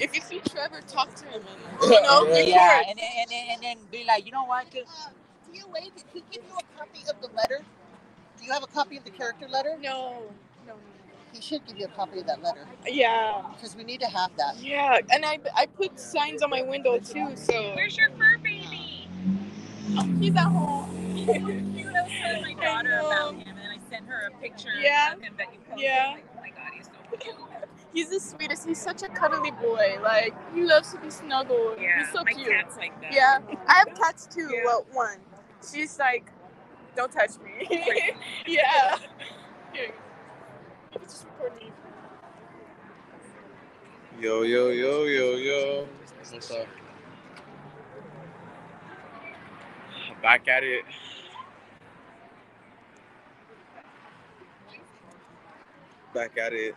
if you see Trevor, talk to him. And, you know, Yeah, Yeah, sure. and then, and then and then be like, you know what? 'cause Uh, DOA, did he give you a copy of the letter? Do you have a copy of the character letter? No, no, He should give you a copy of that letter yeah, because we need to have that. yeah. And I I put signs on my window too. So Where's your fur baby? Oh, he's at home. You know, telling my daughter know. about him, and I sent her a picture Yeah. of him that you posted. Yeah. Like, oh my god, he's so cute. He's the sweetest. He's such a cuddly boy. Like he loves to be snuggled. Yeah, He's so my cute. cat's like that. Yeah, I have cats too. Yeah. Well, one. She's like, don't touch me. yeah. Here. You can just record me. Yo, yo, yo, yo, yo. What's up? Back at it. Back at it.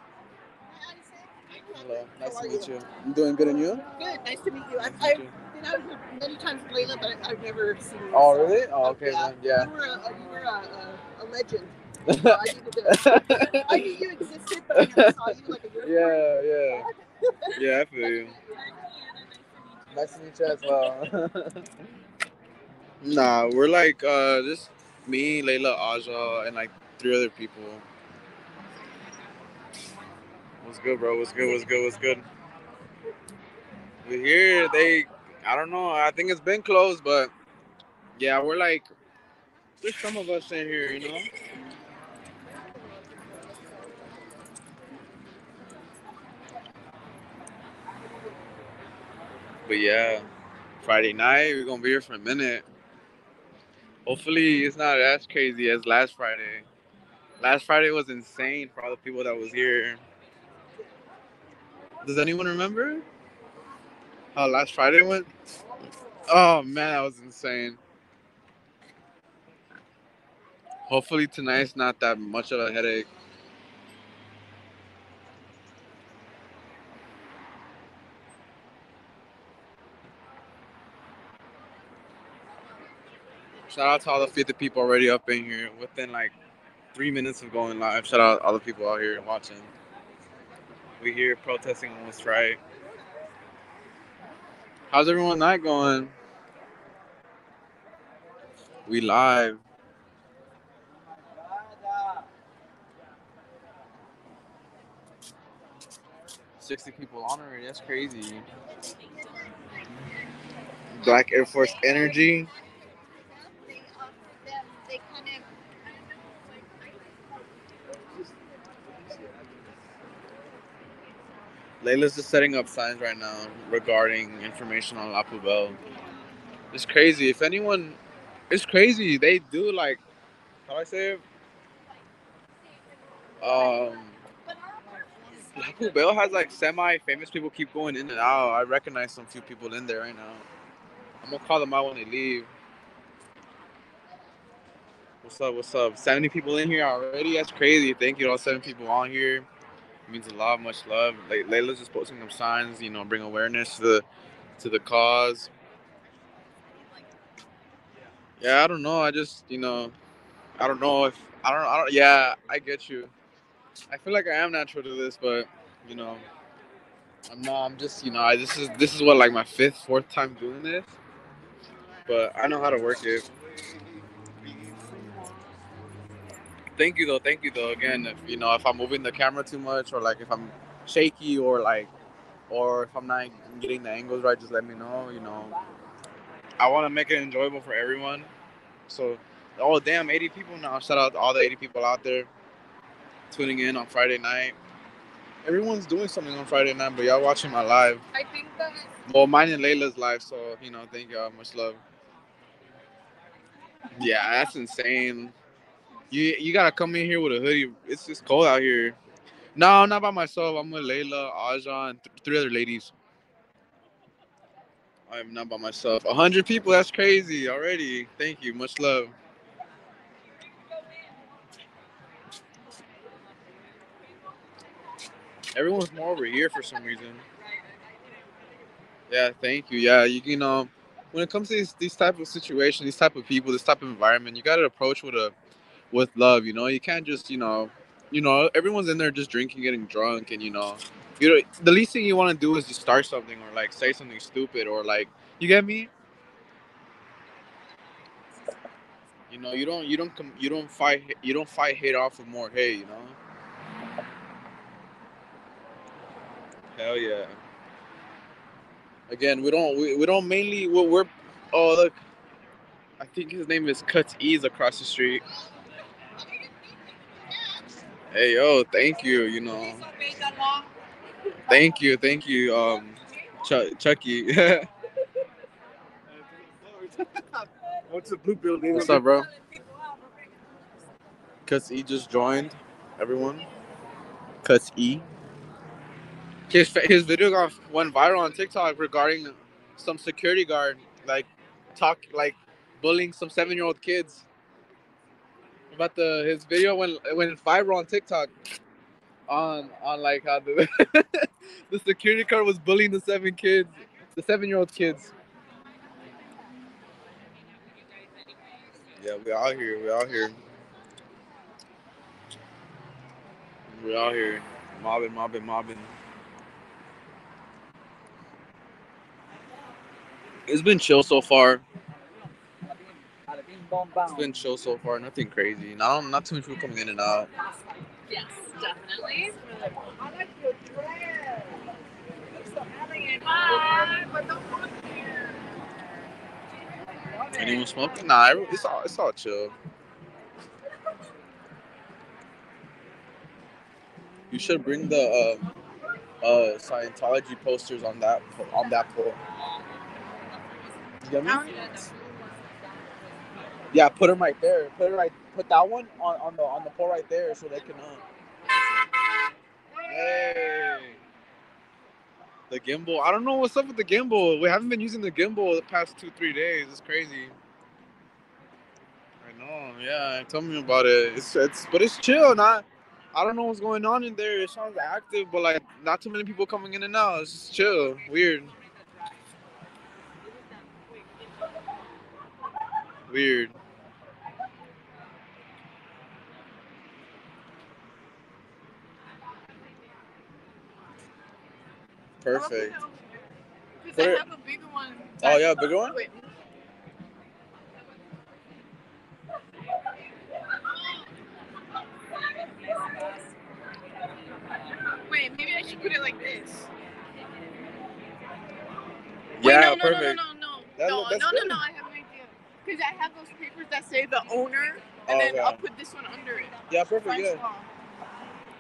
Hello. Nice How to meet you? you. I'm doing good and you? Good, nice to meet you. I've, Nice I've been out here many times with Layla, but I've never seen you. Oh, so- really? Oh, okay, yeah. then, yeah. You were a, you were a, a, a legend. So I, needed to, I knew you existed, but I never saw you like a year yeah, yeah. Yeah, I feel you. Nice to meet you as well. nah, we're like uh just me, Layla, Aja, and like three other people. What's good, bro? What's good? What's good? What's good? We're here. They, I don't know. I think it's been closed, but yeah, we're like, there's some of us in here, you know. But yeah, Friday night we're gonna be here for a minute. Hopefully it's not as crazy as last Friday. Last Friday was insane for all the people that was here. Does anyone remember how last Friday went? Oh man, that was insane. Hopefully tonight's not that much of a headache. Shout out to all the 50 people already up in here within like three minutes of going live. Shout out all the people out here watching. We here protesting on right. How's everyone night going? We live. Sixty people on. That's crazy. Black Air Force Energy. Layla's just setting up signs right now regarding information on La Poubelle. It's crazy. If anyone, it's crazy. They do like, how do I say it? Um, La Poubelle has like semi-famous people keep going in and out. I recognize some few people in there right now. I'm gonna call them out when they leave. What's up? What's up? 70 people in here already. That's crazy. Thank you all seven people on here means a lot. Much love. Like Layla's just posting them signs, you know, bring awareness to the to the cause. Yeah, I don't know. I just, you know, I don't know if I don't. I don't. Yeah, I get you. I feel like I am natural to this, but you know, I'm not. I'm just, you know, I this is this is what like my fifth, fourth time doing this, but I know how to work it. Thank you though. Thank you though. Again, if you know if I'm moving the camera too much or like if I'm shaky or like or if I'm not getting the angles right, just let me know. You know, I want to make it enjoyable for everyone. So, oh damn, 80 people now. Shout out to all the 80 people out there tuning in on Friday night. Everyone's doing something on Friday night, but y'all watching my live. I think that Well, mine and Layla's live, so you know, thank y'all. Much love. Yeah, that's insane. You you gotta come in here with a hoodie. It's just cold out here. No, not by myself. I'm with Layla, Aja, and th- three other ladies. I'm not by myself. Hundred people. That's crazy already. Thank you. Much love. Everyone's more over here for some reason. Yeah, thank you. Yeah, you, you know, when it comes to these, these type of situations, these type of people, this type of environment, you got to approach with a with love. You know, you can't just you know, you know, everyone's in there just drinking, getting drunk, and you know, you know, the least thing you want to do is just start something or like say something stupid or like you get me. You know, you don't you don't you don't fight you don't fight hate off with more hate. You know. Hell yeah. Again, we don't we, we don't mainly we're, we're oh look, I think his name is Cuts Ease across the street. Hey yo, thank you. You know, thank you, thank you, um, Ch- Chucky. What's the blue building? What's up, bro? Cuz E just joined. Everyone, Cuz E. His his video got went viral on TikTok regarding some security guard like talk like bullying some seven year old kids. About the his video went went viral on TikTok on on like how the the security guard was bullying the seven kids, the seven year old kids. Yeah, we out here. We out here. We out here. Mobbing, mobbing, mobbing. It's been chill so far. It's been chill so far. Nothing crazy. Not not too many people coming in and out. Yes, definitely. Anyone smoking? Nah, it's all it's all chill. You should bring the uh, uh, Scientology posters on that on that pole. You get me? Yeah, put them right there. Put it right. Put that one on, on the on the pole right there, so they can. Uh... Hey. The gimbal. I don't know what's up with the gimbal. We haven't been using the gimbal the past two three days. It's crazy. I know. Yeah, tell me about it. It's it's but it's chill. Not. I don't know what's going on in there. It sounds active, but like not too many people coming in and out. It's just chill. Weird. Weird. Perfect. Because I have a bigger one. Oh, yeah, bigger one? Wait. Wait, maybe I should put it like this. Wait, Yeah, no, no, perfect. No, no, no, no. That no, no, no, no, I have an idea. Because I have those papers that say the owner, and Oh, then okay. I'll put this one under it. Yeah, perfect. French Yeah. law.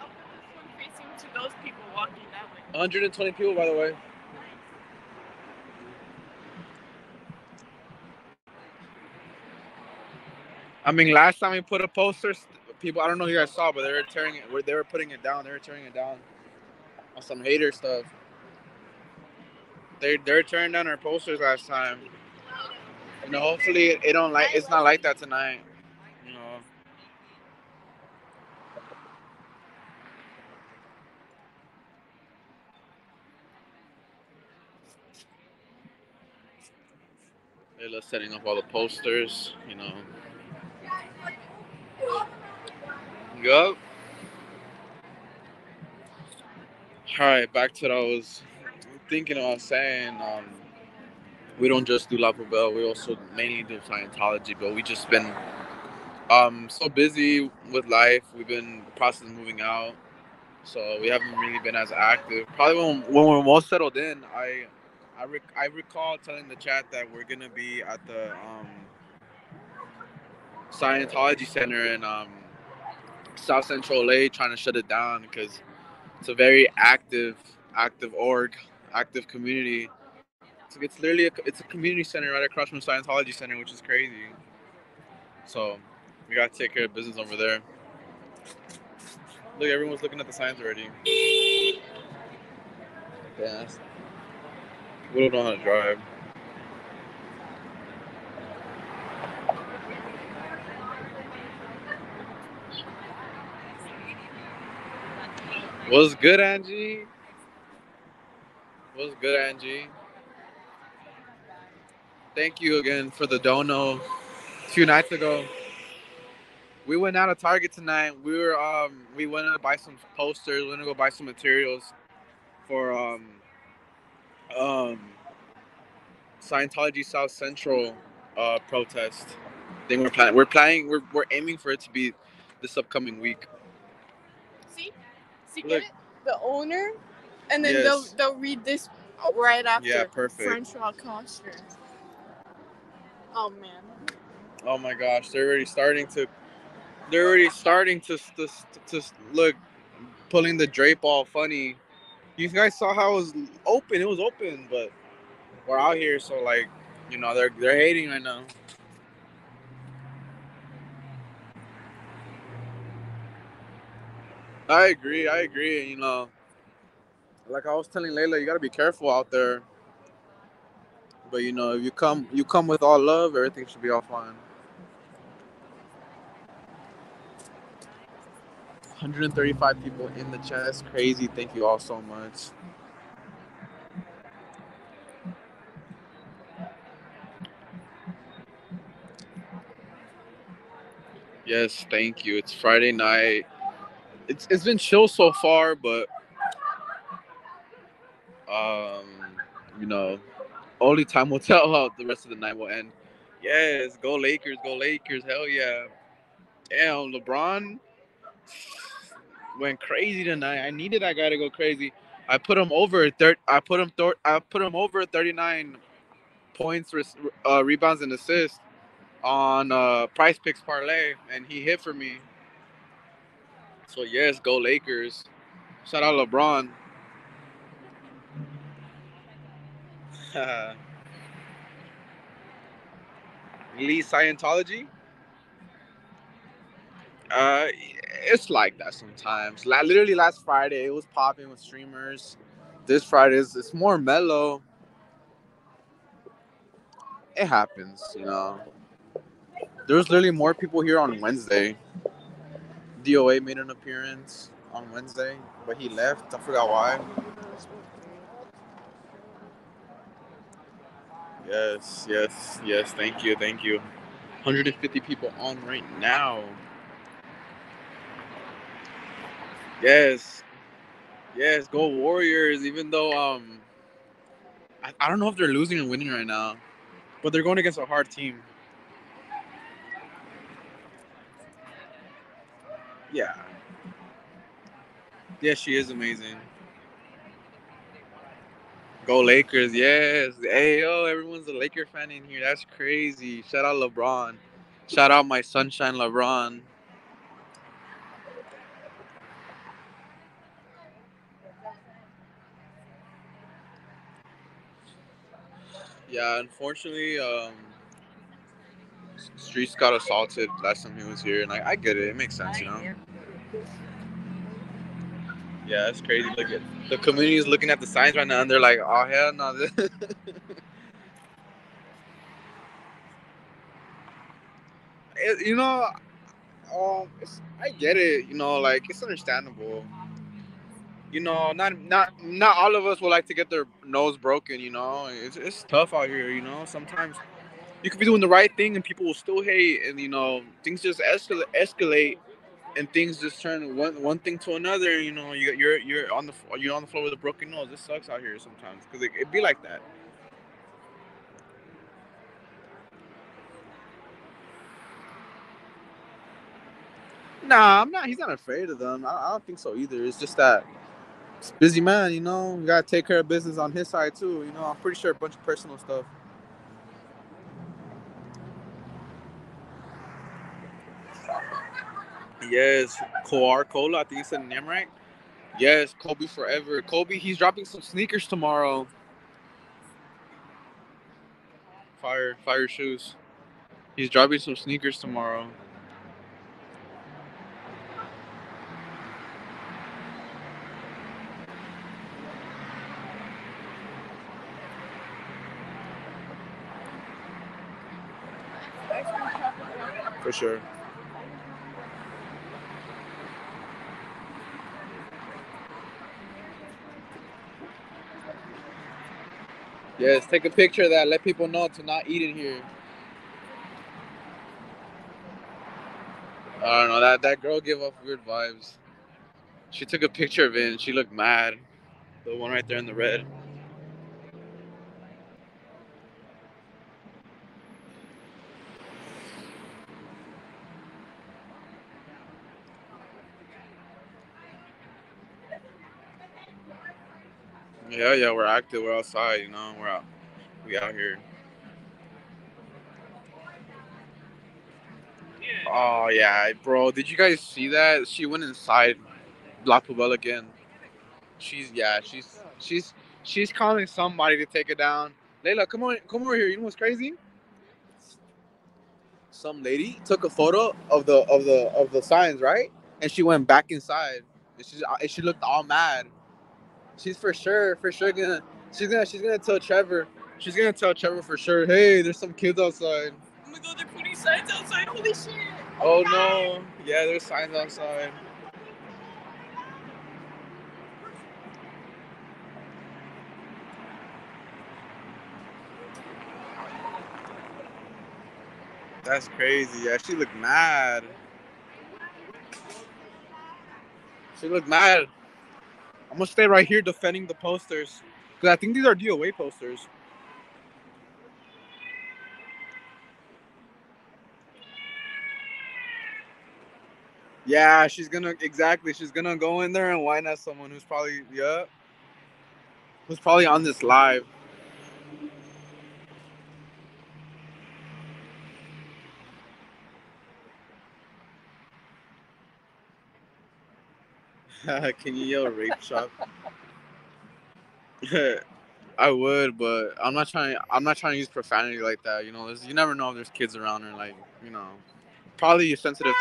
I'll put this one facing to those people walking that way. 120 people, by the way. I mean, last time we put a poster, st- people, I don't know if you guys saw, but they were tearing it, they were putting it down. They were tearing it down on some hater stuff. They they're tearing down our posters last time. Know, hopefully it don't like it's not like that tonight. You know. Setting up all the posters, you know. Yup. Alright, back to what I was thinking about saying. Um, we don't just do La Poubelle, we also mainly do Scientology, but we just been um so busy with life. We've been process moving out. So we haven't really been as active. Probably when, when we're most settled in, I I, rec- I recall telling the chat that we're gonna be at the um, Scientology Center in um, South Central LA, trying to shut it down because it's a very active, active org, active community. It's, it's literally a, it's a community center right across from Scientology Center, which is crazy. So we gotta take care of business over there. Look, everyone's looking at the signs already. Yeah, we don't know how to drive. What's good, Angie? What's good, Angie? Thank you again for the dono. Few nights ago, we went out of Target tonight. We were um we went to buy some posters. We went to go buy some materials. for um um Scientology South Central uh protest. Thing we're planning. We're planning. We're we're aiming for it to be this upcoming week. See? See, Look. get it? The owner, and then Yes. they'll they'll read this right after. Yeah, perfect. French rock concert. Oh man. Oh my gosh, they're already starting to. They're already starting to to, to, to look, pulling the drape all funny. You guys saw how it was open. It was open, but we're out here, so like, you know, they're they're hating right now. I agree. I agree. You know, like I was telling Layla, you gotta be careful out there. But you know, if you come, you come with all love, everything should be all fine. 135 people in the chat. Crazy. Thank you all so much. Yes, thank you. It's Friday night. It's it's been chill so far, but um, you know, only time will tell how the rest of the night will end. Yes, go Lakers, go Lakers. Hell yeah. Damn, LeBron went crazy tonight. I needed that guy to go crazy. I put him over third. I put him thir- I put him over 39 points, uh, rebounds, and assists on uh, PrizePicks parlay, and he hit for me. So yes, go Lakers. Shout out LeBron. Lee Scientology. Uh, it's like that sometimes. La- literally last Friday, it was popping with streamers. This Friday is it's more mellow. It happens, you know. There's literally more people here on Wednesday. DOA made an appearance on Wednesday, but he left. I forgot why. Yes, yes, yes. Thank you, thank you. 150 people on right now. Yes. Yes, go Warriors. Even though um I, I don't know if they're losing or winning right now. But they're going against a hard team. Yeah. Yeah, she is amazing. Go Lakers, yes. Hey yo, everyone's a Laker fan in here. That's crazy. Shout out LeBron. Shout out my sunshine LeBron. Yeah, unfortunately, um, Streets got assaulted last time he was here, and I, I get it. It makes sense, you know. Yeah, it's crazy. Look at the community is looking at the signs right now, and they're like, "Oh hell no!" It- you know, um, I get it. You know, like it's understandable. You know, not not not all of us would like to get their nose broken. You know, it's it's tough out here. You know, sometimes you could be doing the right thing and people will still hate, and you know, things just escalate escalate, and things just turn one one thing to another. You know, you you're you're on the you're on the floor with a broken nose. This sucks out here sometimes because it, it be like that. Nah, I'm not. He's not afraid of them. I, I don't think so either. It's just that busy man, you know. You gotta take care of business on his side too. You know, I'm pretty sure a bunch of personal stuff. Yes, Coar Cola. I think you said the name right. Yes, Kobe forever. Kobe, he's dropping some sneakers tomorrow. Fire, fire shoes. He's dropping some sneakers tomorrow. For sure. Yes, take a picture of that. Let people know to not eat in here. I don't know. That that girl gave off weird vibes. She took a picture of it and she looked mad. The one right there in the red. Yeah, yeah, we're active. We're outside. You know, we're out. We out here. Oh yeah, bro. Did you guys see that? She went inside La Poubelle again. She's yeah, she's she's she's calling somebody to take it down. Layla, come on, come over here. You know what's crazy? Some lady took a photo of the of the of the signs, right? And she went back inside. And she and she looked all mad. She's for sure, for sure gonna she's gonna she's gonna tell Trevor. She's gonna tell Trevor for sure. Hey, there's some kids outside. Oh my god, they're putting signs outside. Holy shit. Oh no! Yeah, there's signs outside. That's crazy. Yeah, she looked mad. She looked mad. I'm gonna stay right here defending the posters. Cause I think these are DOA posters. Yeah, she's gonna exactly. She's gonna go in there and whine at someone who's probably yeah, who's probably on this live. Can you yell rape shop? I would, but I'm not trying. I'm not trying to use profanity like that. You know, there's, you never know if there's kids around or like, you know, probably a sensitive.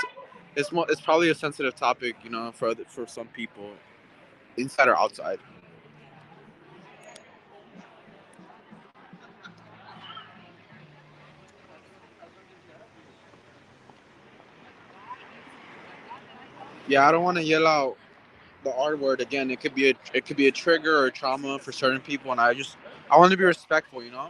It's more. It's probably a sensitive topic, you know, for other, for some people, inside or outside. Yeah, I don't want to yell out the R word again. It could be a it could be a trigger or trauma for certain people, and I just I want to be respectful, you know.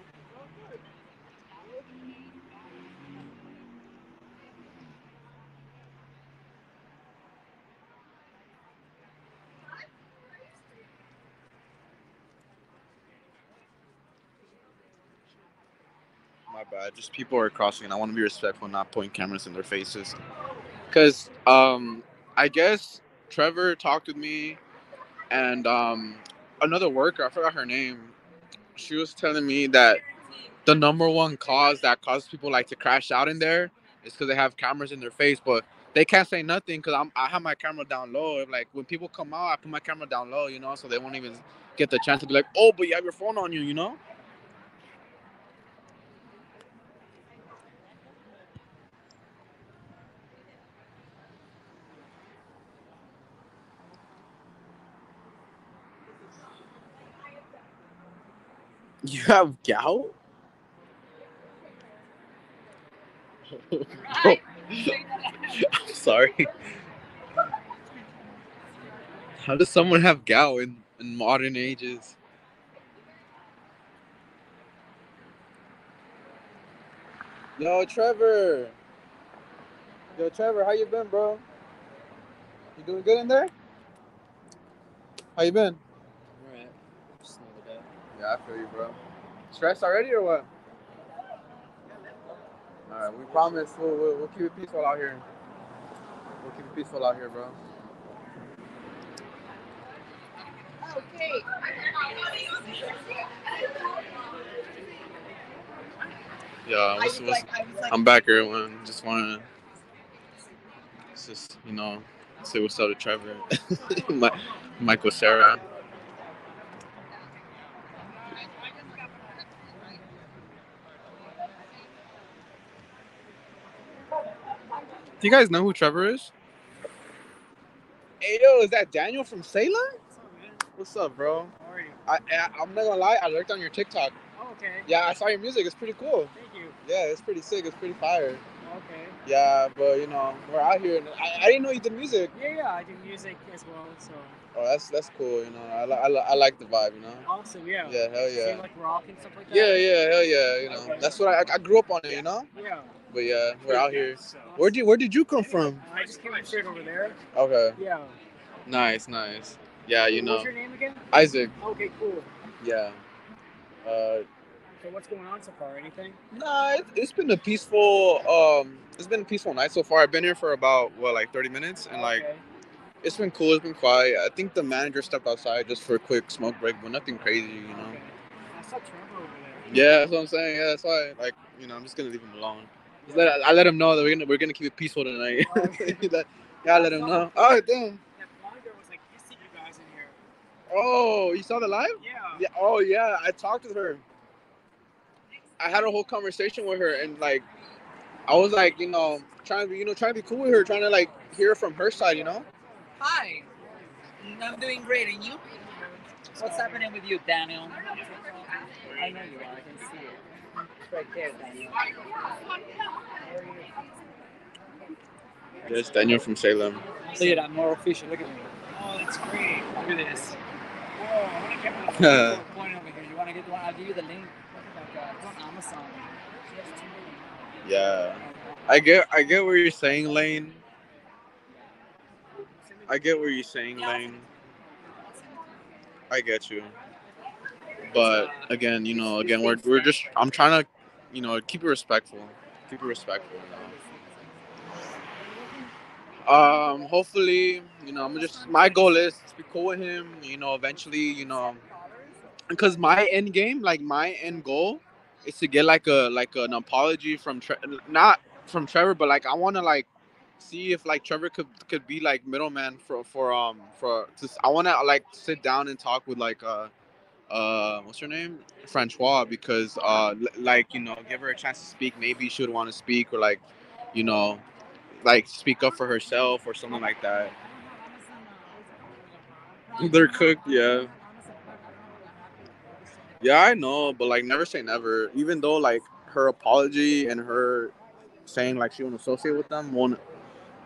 My bad. Just people are crossing, and I want to be respectful, not point cameras in their faces. Cause um, I guess Trevor talked with me, and um, another worker, I forgot her name. She was telling me that the number one cause that causes people like to crash out in there is because they have cameras in their face, but they can't say nothing because I'm I have my camera down low. Like when people come out, I put my camera down low, you know, so they won't even get the chance to be like, oh, but you have your phone on you, you know. You have gout? I'm sorry. How does someone have gout in, in modern ages? Yo, Trevor. Yo, Trevor, how you been, bro? You doing good in there? How you been? Alright. Just another day. Yeah, I feel you, bro. Stressed already or what? All right, we promise we'll, we'll, we'll keep it peaceful out here. We'll keep it peaceful out here, bro. Okay. Yeah, I what's, was what's, like, I was like, I'm back here. One, just want to, just you know, say what's up to Trevor, Michael Cera. Do you guys know who Trevor is? Hey yo, is that Daniel from Salem? What's up, bro? How are you? I, I I'm not gonna lie, I lurked on your TikTok. Oh, okay. Yeah, I saw your music. It's pretty cool. Thank you. Yeah, it's pretty sick. It's pretty fire. Oh, okay. Yeah, but you know, we're out here, and I, I didn't know you did music. Yeah, yeah, I do music as well, so Oh, that's that's cool. You know, I, li- I, li- I like the vibe. You know. awesome, yeah. Yeah, hell So you yeah. like rock and stuff like that? Yeah, yeah, hell yeah. You know, Okay. that's what I I grew up on it. You know. Yeah. But yeah, we're out here. Where did where did you come from? I just came straight over there. Okay, Yeah. nice, nice. Yeah, you know, What's your name again? Isaac. Okay, cool. Yeah. Uh, So what's going on so far? Anything? nah, it, it's been a peaceful. Um, it's been a peaceful night so far. I've been here for about what, like thirty minutes, and like Okay. it's been cool. It's been quiet. I think the manager stepped outside just for a quick smoke break, but nothing crazy, you know. Okay. I saw Trevor over there. Yeah, that's what I'm saying. Yeah, that's why. Like, you know, I'm just gonna leave him alone. Just let I let him know that we're gonna we're gonna keep it peaceful tonight. Oh, okay. That- yeah, I let him know. Oh damn. That blonde girl was like, "You see you guys in here." Oh, you saw the live? Yeah. Yeah. Oh yeah, I talked with her. I had a whole conversation with her, and like, I was like, you know, trying to be, you know, trying to be cool with her, trying to like hear from her side, you know. Hi. I'm doing great, and you? What's happening with you, Daniel? I know you are. I can see it. It's right there, Daniel. Yes, Daniel from Salem. Look at that, more official. Look at me. Oh, that's great. Look at this. Whoa, I want to get my point over here. You want to get the one? I'll give you the link. Like, uh, it's on Amazon. Yeah, I get, I get what you're saying, Lane. I get what you're saying, Lane. I get you. But again, you know, again, we're we're just I'm trying to, you know, keep it respectful. Keep it respectful. You know? Um, hopefully, you know, I'm just my goal is to be cool with him. You know, eventually, you know, because my end game, like my end goal, is to get like a like an apology from Tre- not from Trevor, but like I want to like see if like Trevor could could be like middleman for for um for to, I want to like sit down and talk with like uh uh what's her name? Francois because uh l- like you know give her a chance to speak maybe she would want to speak or like you know like speak up for herself or something like that. They're cooked yeah. Yeah I know but like never say never. Even though like her apology and her saying like she won't associate with them won't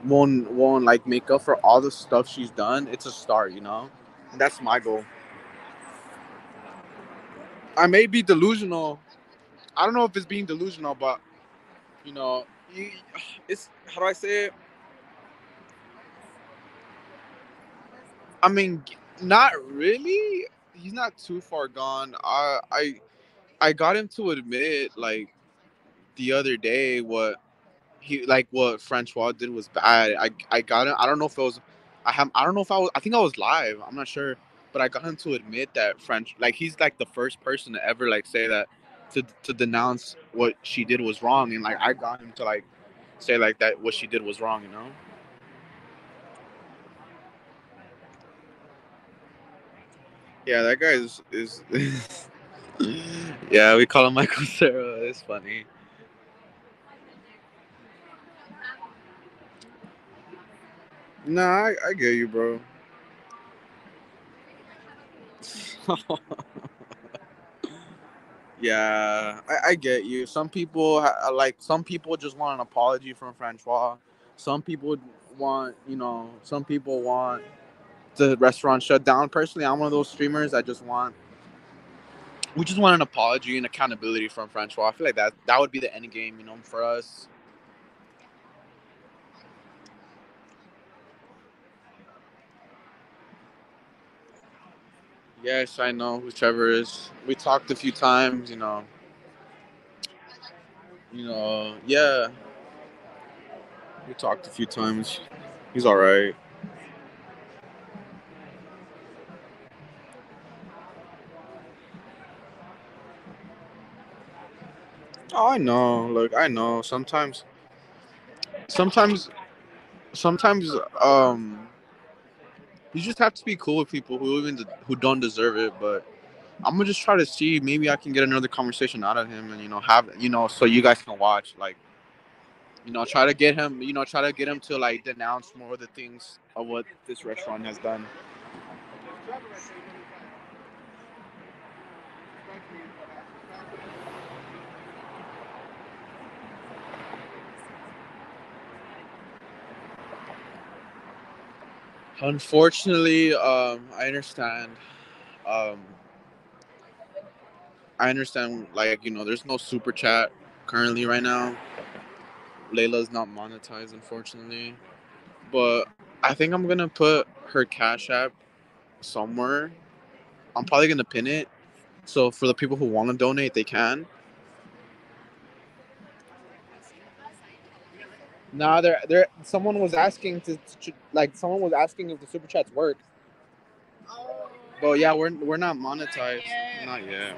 won't won't like make up for all the stuff she's done it's a start you know? That's my goal I may be delusional. I don't know if it's being delusional, but you know, it's how do I say it? I mean, not really. He's not too far gone. I I I got him to admit like the other day what he like what Francois did was bad. I I got him. I don't know if it was. I have. I don't know if I was. I think I was live. I'm not sure but I got him to admit that French, like he's like the first person to ever like say that to to denounce what she did was wrong, and like I got him to like say like that what she did was wrong, you know. Yeah, that guy is is. yeah, we call him Michael Cera. It's funny. Nah, I, I get you, bro. yeah, I, I get you. Some people uh, like some people just want an apology from Francois. Some people want, you know, some people want the restaurant shut down. Personally, I'm one of those streamers I just want we just want an apology and accountability from Francois. I feel like that that would be the end game, you know, for us. Yes, I know who Trevor is. We talked a few times, you know. You know, yeah. We talked a few times. He's all right. Oh, I know. Look, I know. Sometimes, sometimes, sometimes, um, you just have to be cool with people who even who don't deserve it. But I'm gonna just try to see maybe I can get another conversation out of him, and you know, have you know, so you guys can watch. Like, you know, try to get him. You know, try to get him to like denounce more of the things of what this restaurant has done. Unfortunately, um, I understand. Um, I understand. Like you know, there's no super chat currently right now. Layla's not monetized, unfortunately. But I think I'm gonna put her Cash App somewhere. I'm probably gonna pin it. So for the people who want to donate, they can. Nah, there, there. Someone was asking to, to like, someone was asking if the super chats work. Oh. But yeah, we're we're not monetized. yet. Not yet.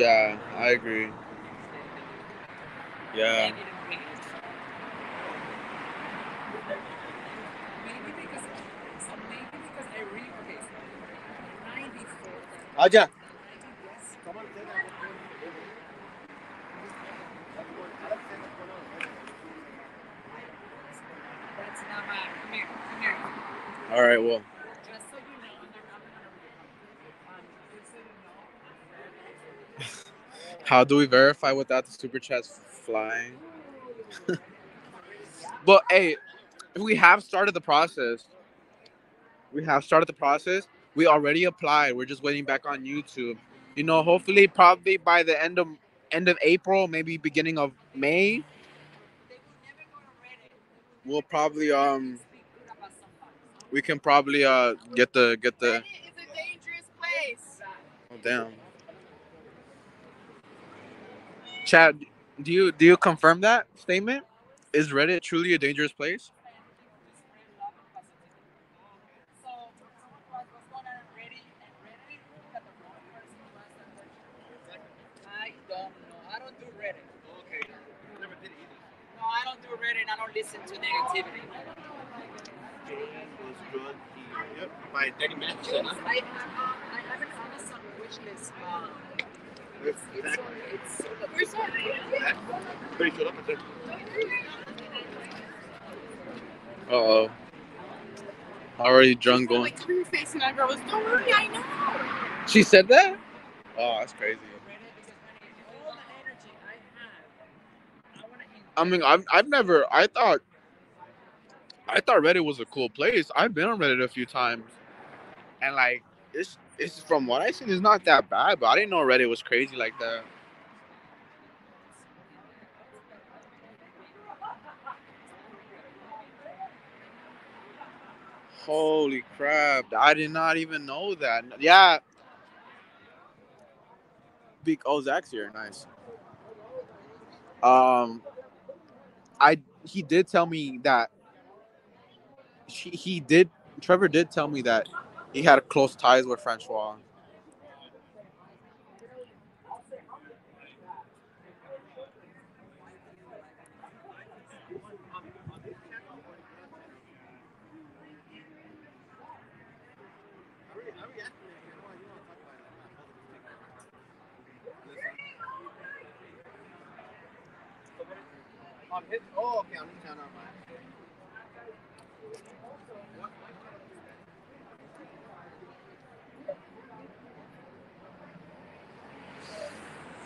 Yeah, I agree. Yeah. Maybe because, so maybe because I read, okay, 94. Aja. Yes. That's not my, come here, come here. All right. Well, Just so you know, I'm not, I'm not gonna read Um, just so you know, how do we verify without the super chats flying? but hey, we have started the process. We have started the process. We already applied. We're just waiting back on YouTube. You know, hopefully, probably by the end of end of April, maybe beginning of May, they will never go to Reddit. we'll probably um Speak good about somebody. we can probably uh get the get the Reddit a dangerous place. oh damn. Chad, do you do you confirm that statement? Is Reddit truly a dangerous place? So, someone was, was going on Reddit, and Reddit that the wrong person was that person. I don't know. I don't do Reddit. Okay. Never did either. No, I don't do Reddit. I don't listen to negativity. Jane was drug dealer. Yep. By Danny Masterson. I have, um, I have an Amazon wish list. Um, Pretty up there. Uh oh. Already drunk going. like your face, and that girl was, don't worry, I know. She said that? Oh, that's crazy. Reddit because when all the energy I have, I want to I mean, I've, I've never. I thought. I thought Reddit was a cool place. I've been on Reddit a few times, and like it's it's from what I seen, it's not that bad. But I didn't know Reddit was crazy like that. Holy crap! I did not even know that. Yeah. Big oh Zach's here. Nice. Um, I he did tell me that she, he did Trevor did tell me that he had close ties with Francois. Oh, okay, on his channel. man.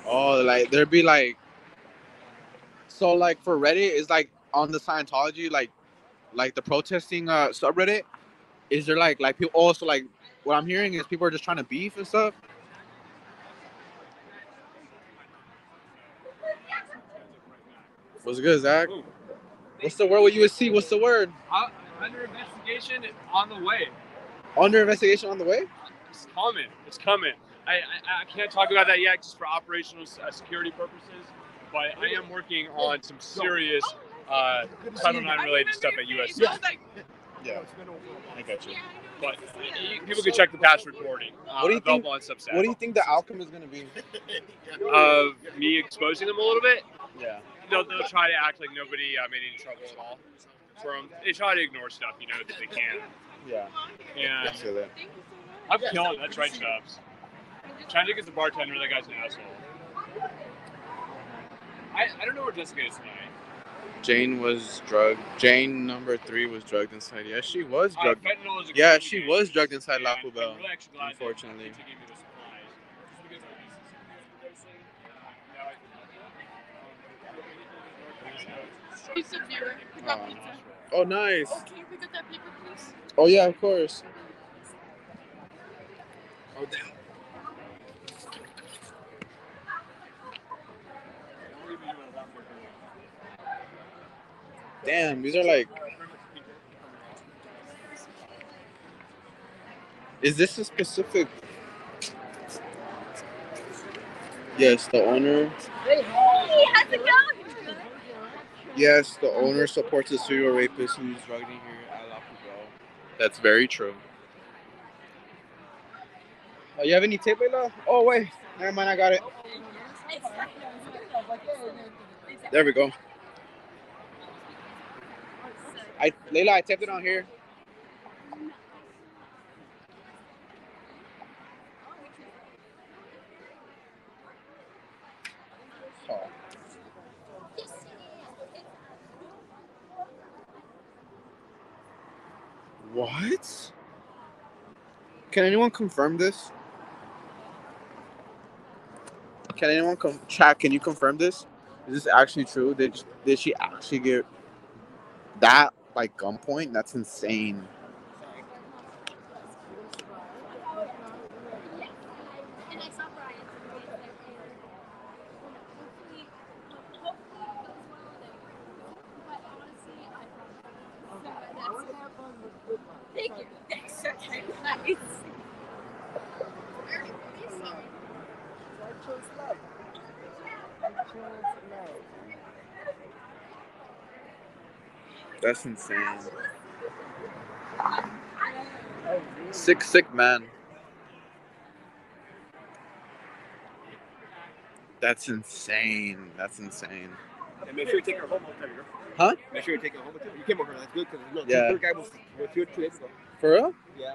Oh, like there'd be like so like for Reddit is like on the Scientology like like the protesting uh subreddit. Is there like like people also like what I'm hearing is people are just trying to beef and stuff. What's good, Zach? What's the word What with USC? What's the word? Uh, under investigation on the way. Under investigation on the way? It's coming. It's coming. I, I, I can't talk about that yet just for operational uh, security purposes, but I am working on some serious uh, Title IX related stuff at USC. I was like, Yeah. I got you. But you- people can check the past recording. Uh, What do you think- on Substack. What do you think the outcome is gonna be? Of me exposing them a little bit, Yeah. they'll, they'll try to act like nobody uh, made any trouble at all. From they try to ignore stuff, you know, that they can. Yeah. And I feel that. thank you so much. I'm killing. That's right, Chubbs. Chandra is the bartender. That guy's an asshole. I, I don't know where Jessica is tonight. Jane was drugged. Jane number three was drugged inside. Yeah, she was uh, drugged. Uh, yeah, she game. was drugged inside yeah, La Poubelle. Really unfortunately. Oh. oh, nice. Oh, paper, oh, yeah, of course. Oh, damn. Damn, these are like. Is this a specific? Yes, the owner. Hey, how's it going? Yes, the owner supports a serial rapist who's drugging here at La Poubelle. That's very true. Oh, you have any tape, Layla? Oh wait, never mind. I got it. There we go. I Layla, I taped it on here. What? Can anyone confirm this? Can anyone come chat? Can you confirm this? Is this actually true? Did did she actually get that like gunpoint? That's insane. Thank you. Thanks. Okay. Nice. That's insane. Sick, sick man. That's insane. That's insane. And make sure you take her home all the time, girl. Huh? Make sure you take her home with you. You came with her. That's good because no, Yeah. the guy was with you two days ago. For real? Yeah.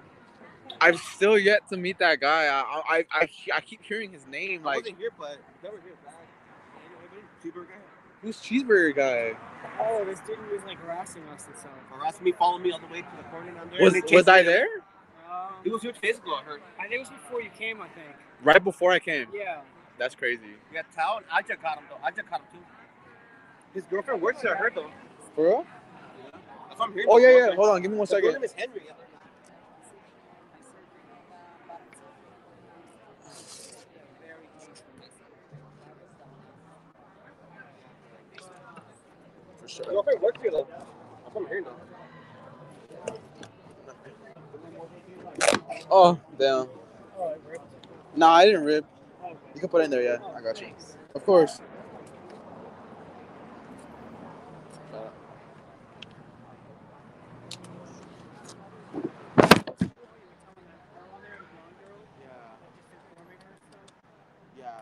I've still yet to meet that guy. I I, I, I keep hearing his name. Like, I Like, wasn't here, but they were here. Back. Cheaper guy. who's cheeseburger guy? Oh, this dude was like harassing us and stuff. Harassing me, following me all the way to the corner down there. Was and was I there? Um, He was here two days ago. I heard. I think it was before you came. I think. Right before I came. Yeah. That's crazy. You got town. I just caught him though. I just caught him too. His girlfriend works there. I heard though. For real? That's what I'm hearing. Oh yeah, yeah. girlfriend- Hold on, give me one His real second. name is Henry. For His sure. girlfriend works here though. That's what I'm hearing though. Oh damn. Oh. Nah, I didn't rip. Oh, You can put it in there, yeah. I got you. Of course. Yeah.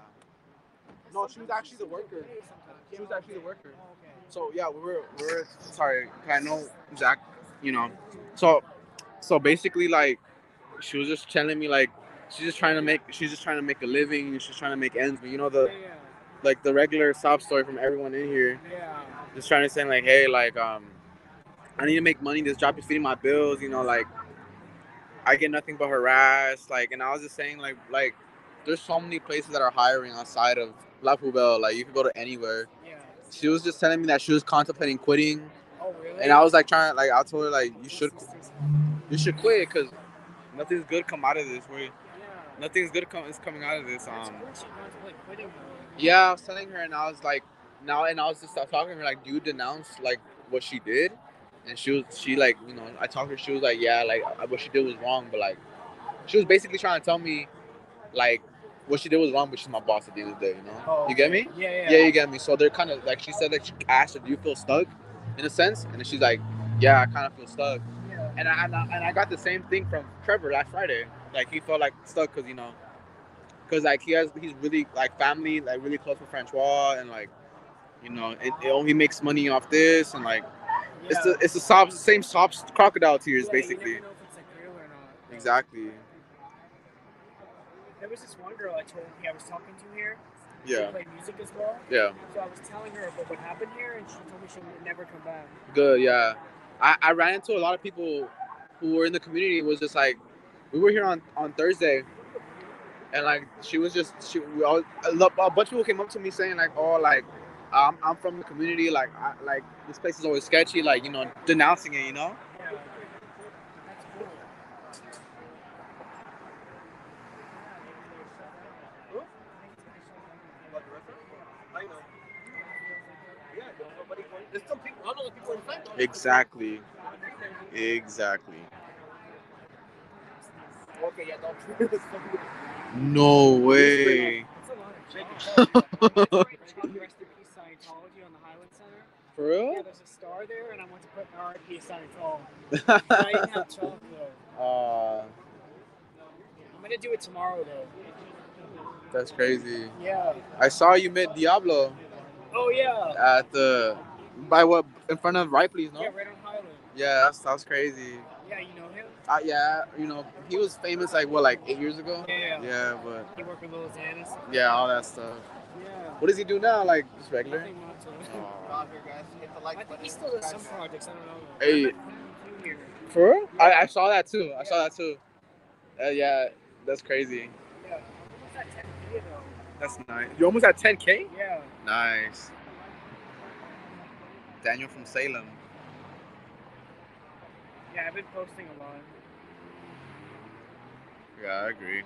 No, she was actually the worker. She was actually the worker. So yeah, we were we were sorry. I know Zach. You know, so so basically like she was just telling me like she's just trying to make she's just trying to make a living. She's trying to make ends meet. You know the Yeah. like the regular sob story from everyone in here. Yeah. Just trying to say like, hey, like um, I need to make money. This job is feeding my bills. You know, like I get nothing but harassed. Like, and I was just saying like like there's so many places that are hiring outside of La Poubelle. Like you could go to anywhere. Yeah. She was just telling me that she was contemplating quitting, Oh, really? and I was like trying like I told her like you should you should quit because nothing's good come out of this. Where Yeah. nothing's good come is coming out of this. Um, weird she contemplated quitting, though. yeah, I was telling her, and I was like, now, and I was just talking to her like, do you denounce like what she did? And she was, she like, you know, I talked to her. She was like, yeah, like uh, what she did was wrong, but like, she was basically trying to tell me, like, what she did was wrong, but she's my boss at the end of the day. You know, Oh, you get me? Yeah, yeah. Yeah, you get me. So they're kind of like she said that she asked her, do you feel stuck, in a sense? And then she's like, yeah, I kind of feel stuck. Yeah. And I, and I and I got the same thing from Trevor last Friday. Like he felt like stuck because you know, because like he has he's really like family like really close with Francois and like, you know, it, it only makes money off this and like it's the it's the sob same sob crocodile tears Yeah, basically. You never know if it's like or not. Exactly. There was this one girl I told me I was talking to here. She Yeah. played music as well. Yeah. So I was telling her about what happened here, and she told me she would never come back. Good. Yeah. I, I ran into a lot of people who were in the community. Was just like we were here on on Thursday, and like she was just she we all a, bunch of people came up to me saying like oh like I'm, I'm from the community. Like, I, like this place is always sketchy. Like, you know, denouncing it. You know. Exactly. Exactly. Okay, yeah. No way. It's a lot of shit. Rest in peace Scientology on the Highland Center. For Yeah, real? there's a star there, and I want to put RIP Scientology. I didn't have chalk though. uh, I'm gonna do it tomorrow though. that's crazy. Yeah. I saw you met Diablo Oh yeah. at the by what in front of Ripley's, no? Yeah, right on Highland. Yeah, that's that's crazy. Yeah, you know him. Uh, yeah, you know, he was famous like what, like eight years ago. Yeah. Yeah, but He worked with Lil Xanis. yeah, all that stuff. Yeah. What does he do now? Like just regular? Nothing much. Aw. Roger, guys. Hit the like I think button. he still does some projects. I don't know. Hey, Here. for real? I, I saw that too. I saw that too. Uh, yeah, that's crazy. Yeah. Almost at 10K though. That's nice. You're almost at 10k. Yeah. Nice. Daniel from Salem. Yeah, I've been posting a lot. Yeah, I agree.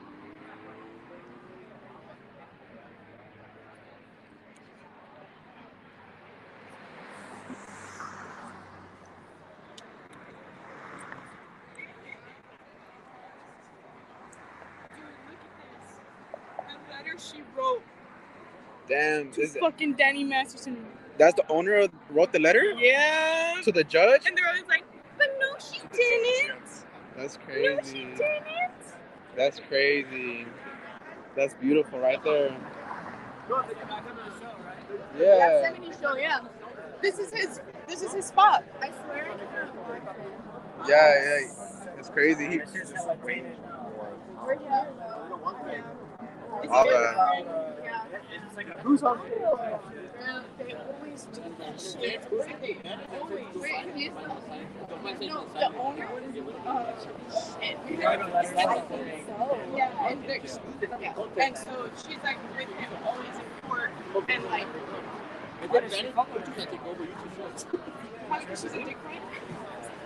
She wrote Damn, to is it, fucking Danny Masterson. That's the owner of, wrote the letter Yeah. to the judge. And they're always like, but no, she didn't. That's crazy. No, she didn't. That's crazy. That's beautiful right there. Yeah, Yeah. 70 show, yeah. This is his this is his spot. I swear. Yeah, yeah. It's crazy. He. Yeah. Yeah. Who's on They always do that shit. Always. The, owner. Shit. Yeah, and yeah. So she's like with him always in court and like she's a dick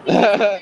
rider.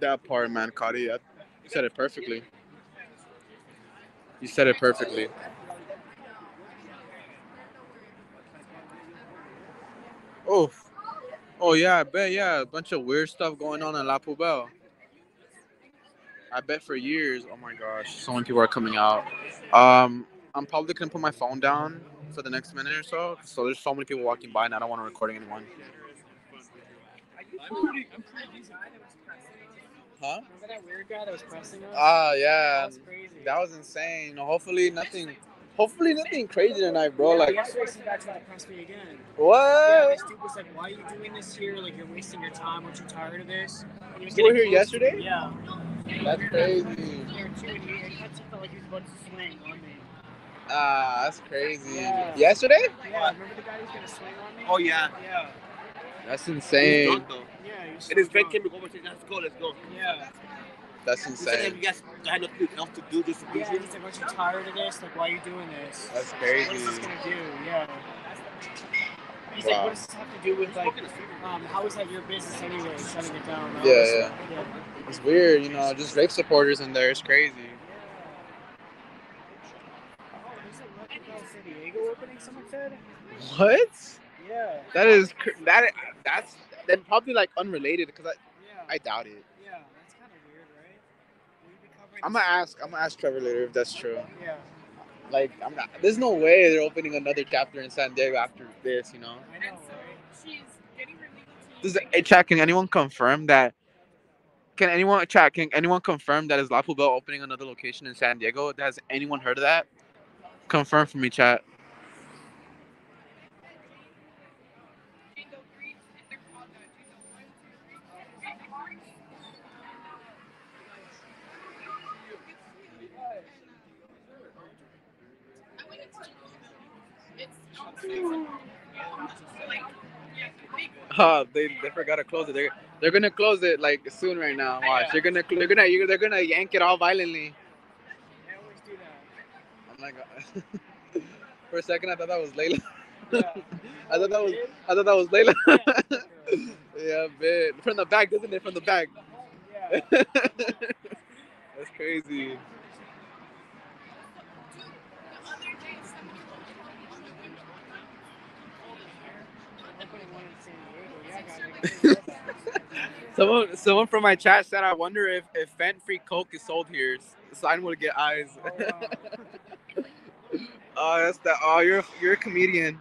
That part, man, Cody. You said it perfectly. You said it perfectly. Oh, oh yeah, I bet. Yeah, a bunch of weird stuff going on in La Poubelle. I bet for years. Oh my gosh, so many people are coming out. Um, I'm probably gonna put my phone down for the next minute or so. So there's so many people walking by, and I don't want to record anyone. Huh? Remember that weird guy that was pressing us? Ah, yeah. That was crazy. That was insane. Hopefully nothing. Hopefully nothing crazy tonight, bro. Yeah, Like yesterday some guy tried to press me again. Yeah, what? this dude was like, "Why are you doing this here? Like you're wasting your time. Aren't you tired of this?" And he was You were here close me. yesterday? Yeah. That's crazy. There too, and he it felt like he was about to swing on me. Ah, that's crazy. Yeah. Yesterday? Yeah, remember the guy who was gonna swing on me? Oh, yeah. Yeah. That's He's insane. Drunk, though. Yeah. And his friend came over and said, let's go, let's go. Yeah. That's He said, insane. you guys had nothing else to do just to be Yeah. here. He's like, "Aren't you tired of this? Like, why are you doing this? That's crazy. What is this gonna do?" Yeah. He's Wow. like, "What does this have to do with like, um, how is that your business anyway? Shutting it down." and Yeah, yeah. stuff. yeah. It's weird, you know, just rape supporters in there. It's crazy. There's a Leprechaun San Diego opening. Someone said. What? Yeah. That is cr- that. That's then probably like unrelated because I Yeah. I doubt it. yeah. That's kind of weird, right? Will you be covering I'm gonna ask. I'm gonna ask Trevor later if that's true. Yeah. Like I'm not. There's no way they're opening another chapter in San Diego after this. You know. I know, And so she's getting her legal team. Does hey, chat? Can anyone confirm that can anyone chat? Can anyone confirm that is La Poubelle opening another location in San Diego? Has anyone heard of that? Confirm for me, chat. Jingle Grease, and they're called uh, Jingle One, Two, Three, I went into it's outside. Like, yeah, Oh, they, they forgot to close it. They're they're gonna close it like soon right now. Watch. They're gonna they're gonna you're, they're gonna yank it all violently. They always do that. Oh my god. For a second, I thought that was Layla. Yeah. I thought that was I thought that was Layla. yeah, man. From the back, doesn't it? From the back. Yeah. That's crazy. the other day somebody Opening one in San Diego. Yeah, guys. Someone someone from my chat said, I wonder if if Fent Free Coke is sold here. Sign will get eyes. Oh, wow. oh, that's that. Oh, you're you're a comedian.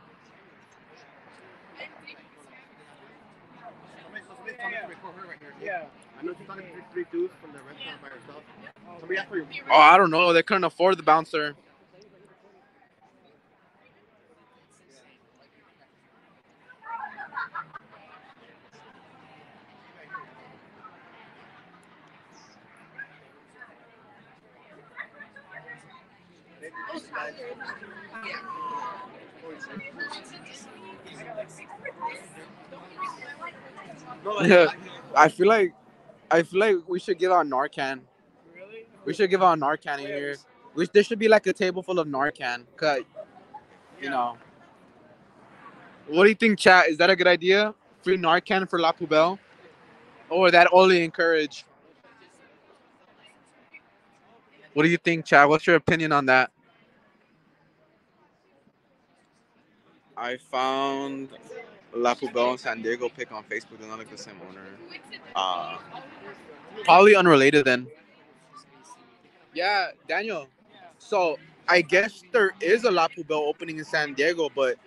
Somebody- somebody's coming to record her right here. Yeah. I know she's talking to three, three dudes from the restaurant by herself. Somebody asked for your. Oh, I don't know. They couldn't afford the bouncer. Yeah. I feel like I feel like we should give out Narcan. Really? We should give out Narcan in here. We, there should be like a table full of Narcan. Cause you know. What do you think, chat? Is that a good idea? Free Narcan for La Poubelle? Or that only encourage? What do you think, chat? What's your opinion on that? I found La Poubelle in San Diego pic on Facebook. They're not like the same owner. Uh, probably unrelated then. Yeah, Daniel. So I guess there is a La Poubelle opening in San Diego, but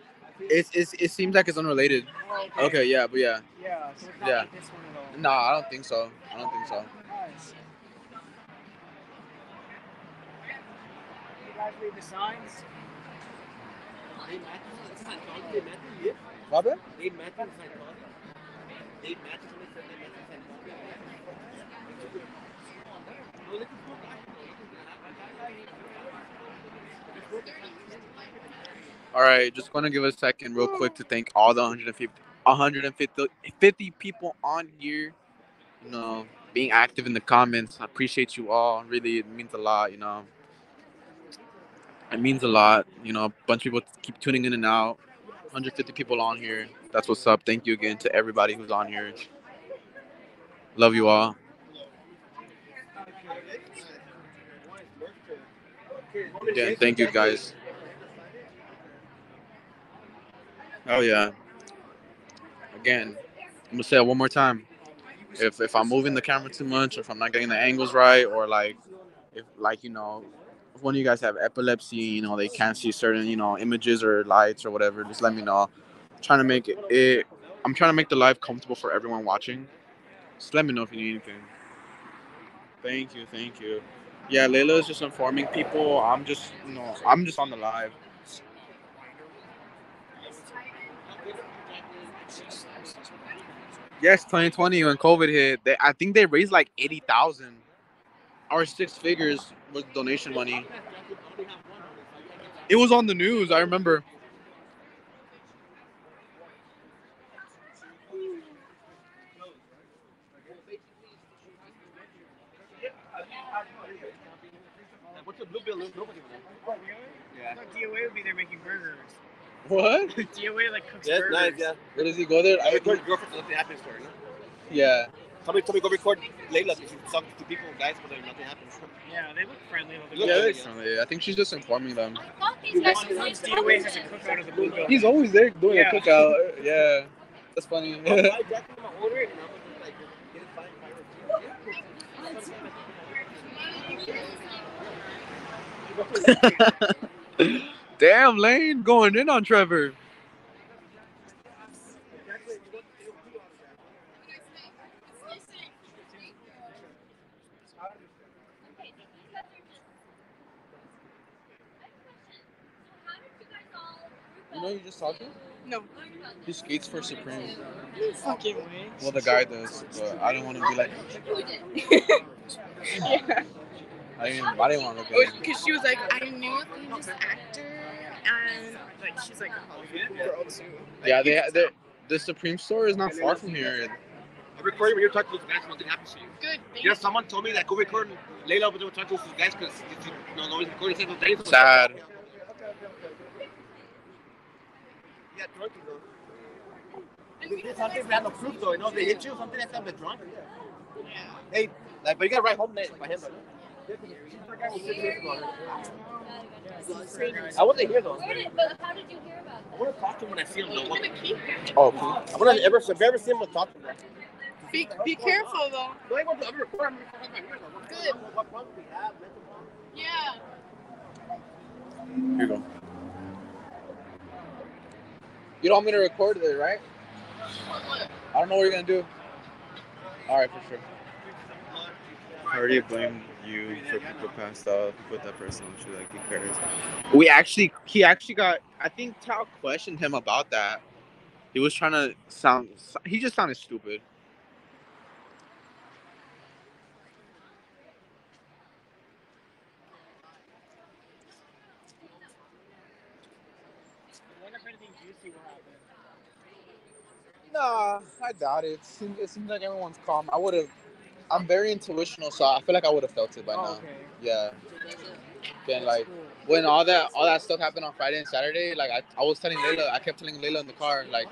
it's, it's it seems like it's unrelated. Oh, Okay, yeah, but yeah. Yeah. So Yeah. like. No, I don't think so. I don't think so. Nice. You guys read the signs? Dave Matthews is Scientology. Dave Matthews, yeah. Robert? Dave Matthews is Scientology. Dave Matthews, somebody said Dave Matthews is Scientology. Look at this guy. All right, just want to give a second, real quick, to thank all the 150, 150 50 people on here. You know, being active in the comments. I appreciate you all. Really, it means a lot. You know, it means a lot. You know, a bunch of people keep tuning in and out. 150 people on here. That's what's up. Thank you again to everybody who's on here. Love you all. Yeah, thank you guys. Oh yeah. Again, I'm gonna say it one more time. If if I'm moving the camera too much, or if I'm not getting the angles right, or like if like you know, if one of you guys have epilepsy, you know, they can't see certain you know images or lights or whatever, just let me know. I'm trying to make it, it I'm trying to make the live comfortable for everyone watching. Just let me know if you need anything. Thank you, thank you. Yeah, Layla is just informing people. I'm just you know, I'm just on the live. Yes, 2020 when COVID hit, they, I think they raised like 80,000 or six figures was donation money. It was on the news, I remember. What's the blue bill? Nobody will know. Oh, really? Yeah. I thought DOA would be there making burgers. What? DOA like cooks That's burgers. nice, yeah. Where does he go there? I record girlfriend so nothing happens to her. No? Yeah. Somebody, somebody go record Layla. She's talking to people, guys, but then nothing happens. Yeah, they look friendly. They Look Yeah, at look it, I think she's just informing them. Sometimes DOA has a cookout of the blue bill. He's always there doing Yeah. a cookout. Uh, yeah. That's funny. I exactly my order, and I'm just like, get it fine, fine. Damn, Lane going in on Trevor. Okay, so you guys are just. I have a question. So how did you guys all group You know, up you just talking. No. to learn about He skates for Supreme. Fucking way. Well, the guy does, but I don't want to be like. Yeah. I didn't. I didn't want to look at him. Oh, because she was like, I knew a famous actor, and like she's like a Hollywood girl too. Yeah, they. they the Supreme store is not far from here. I recorded when you're talking to those guys, nothing happens to you. Good. Thank You know, someone told me that go record Layla over there talking to those guys because you know, nobody's recording single days. Sad. Yeah, drunk though. They did something we have no proof though. You know, if they hit you, something that's them drunk. Hey, like, but you gotta write home that by him. Though. I wasn't here though. Where did, but how did you hear about I want to talk to him when I see him though. I'm gonna keep it. Oh, cool. I want to ever, if I ever see him, I'll talk to him. Be, be careful though. No, I want to ever record him. I'm gonna talk about Good. What problems we have, mental problems. Yeah. Here you go. You don't want me to record it, right? I don't know what you're gonna do. All right, for sure. I already blamed you for people passed out. Put that person on you like he cares. We actually, he actually got. I think Tao questioned him about that. He was trying to sound. He just sounded stupid. I wonder if anything juicy will happen. Nah, I doubt it. It seems, it seems like everyone's calm. I would have. I'm very intuitional, so I feel like I would have felt it by Oh, now. okay. Yeah. Then like when all that all that stuff happened on Friday and Saturday, like I, I was telling Layla, I kept telling Layla in the car, like,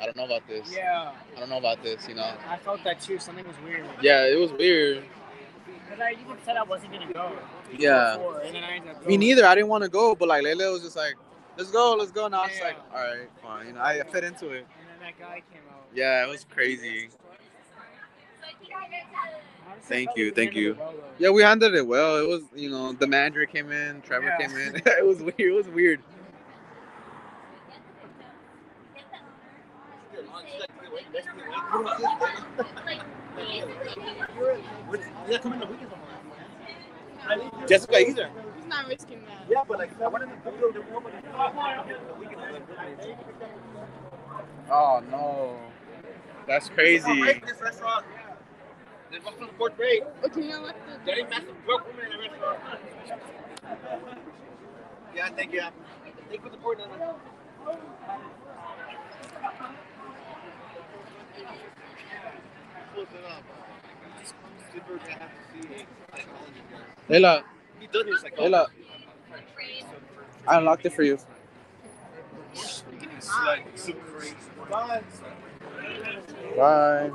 I don't know about this. Yeah, I don't know about this, you know. I felt that too. Something was weird. Yeah, it was weird. Because I even said I wasn't gonna go. Yeah. Before, and then I ended up Me neither. I didn't want to go, but like Layla was just like, let's go, let's go. Now I was Yeah. like, all right, fine. You know, I fit into it. And then that guy came out. Yeah, it was crazy. Thank you, thank you. it well, though. Yeah, we handled it well. It was, you know, the manager came in, Trevor Yeah. came in. it was weird. It was weird. Yeah, come in the weekend sometime. Jessica either. He's not risking that. Yeah, but like I wanted to go to the woman. Oh no, that's crazy. This restaurant. There's one from the fourth grade. Okay, I left the. There ain't massive broke woman in the restaurant. Yeah, thank you. Thank you for the support. Nana. Close it up. Super gonna have to see psychology guy. Layla, He does need psychology. Layla, I unlocked it for you. Like, super crazy. Bye. Bye.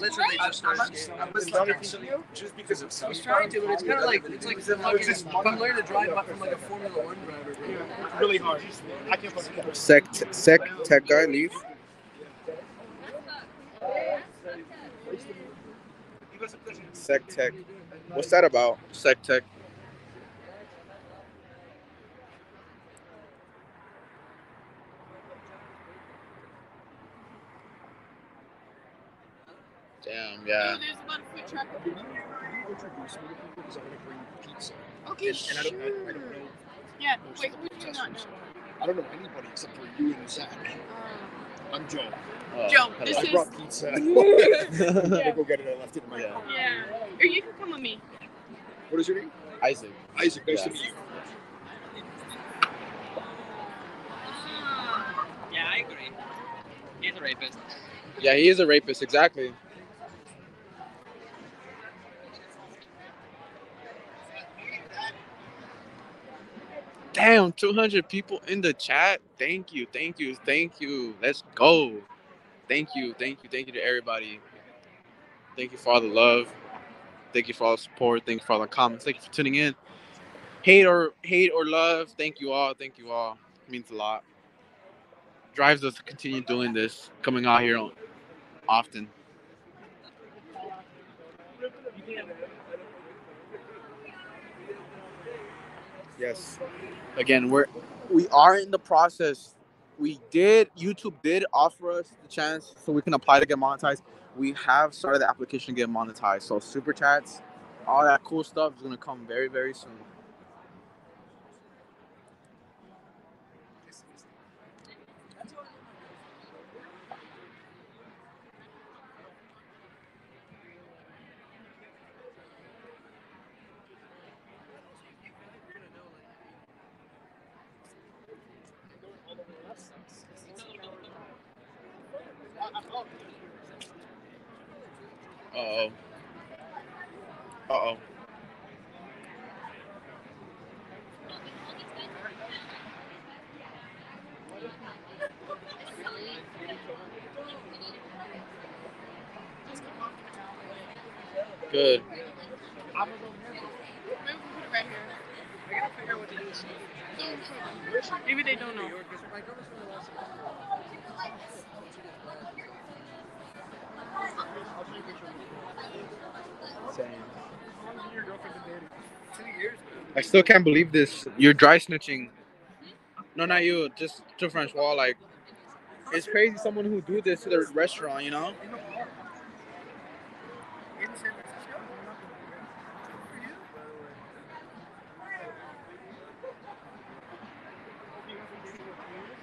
literally just just because it's He's trying to, but it's kind of like it's like fucking, if I'm learning to drive but from like a Formula One driver. Bro. It's really hard. I can't fucking get Sec, sec, tech guy, leave. Sec tech. What's that about? Sec tech. Damn, yeah. There's a lot of food truck. introduce me to people because I want to bring pizza. Okay, And, sure. and I, don't, I, I don't know. Yeah. Wait, who do you not know? I don't know anybody except for you and Zach. Uh. I'm Joe. Oh, Joe, hello. this I is- brought pizza. I'm gonna go get it. I left it in my car. yeah. Or you can come with me. What is your name? Isaac. Isaac. Nice Yeah. to meet you. Uh-huh. Yeah, I agree. He's a rapist. Yeah, he is a rapist, exactly. Damn, 200 people in the chat. Thank you, thank you, thank you. Let's go. Thank you, thank you, thank you to everybody. Thank you for all the love. Thank you for all the support. Thank you for all the comments. Thank you for tuning in. Hate or hate or love. Thank you all. Thank you all. It means a lot. Drives us to continue doing this, coming out here often. Yes. Again, we're we are in the process. we did YouTube did offer us the chance so we can apply to get monetized. We have started the application to get monetized. So super chats, all that cool stuff is gonna come very very soon. Uh oh. Uh oh. Good. Maybe we can put it right here. Maybe they don't know. I still can't believe this. You're dry snitching. No, not you. Just to Francois. Like, it's crazy. Someone who do this to their restaurant, you know?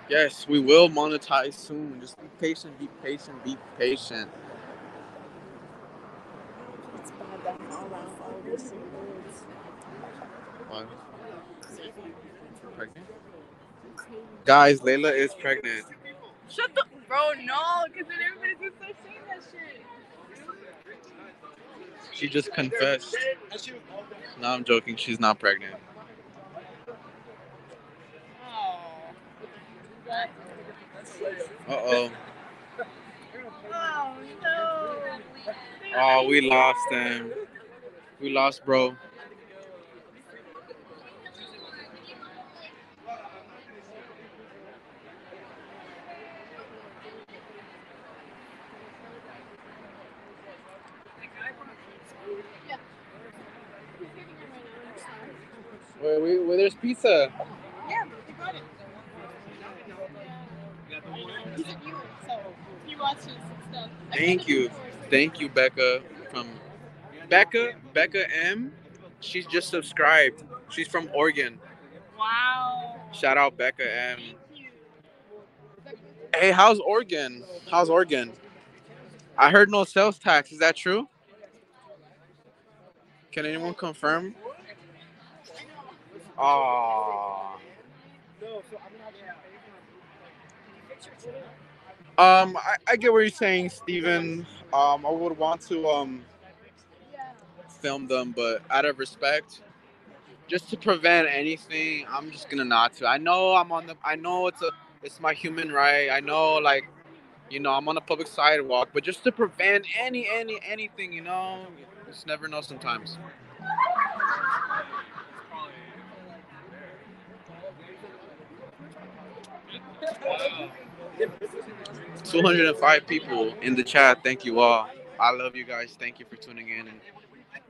Yes, we will monetize soon. Just be patient. Be patient. Be patient. It's bad that all. Pregnant? Guys, Layla is pregnant. Shut the bro, no, because then everybody's gonna start saying that shit. She just confessed. No, I'm joking. She's not pregnant. Oh. Uh oh. Oh no. Oh, we lost them. We lost, bro. Wait, wait, there's pizza. Yeah, they got it. He's a viewer, so he watches and stuff. Thank you. Thank you, Becca. From Becca, Becca M. She's just subscribed. She's from Oregon. Wow. Shout out Becca M. Thank you. Hey, how's Oregon? How's Oregon? I heard no sales tax. Is that true? Can anyone confirm? Um, I, I get what you're saying, Steven. Um, I would want to um film them, but out of respect, just to prevent anything, I'm just gonna not to. I know I'm on the. I know it's a. It's my human right. I know, like, you know, I'm on a public sidewalk, but just to prevent any, any, anything, you know, you just never know sometimes. Two hundred and five people in the chat. Thank you all. I love you guys. Thank you for tuning in and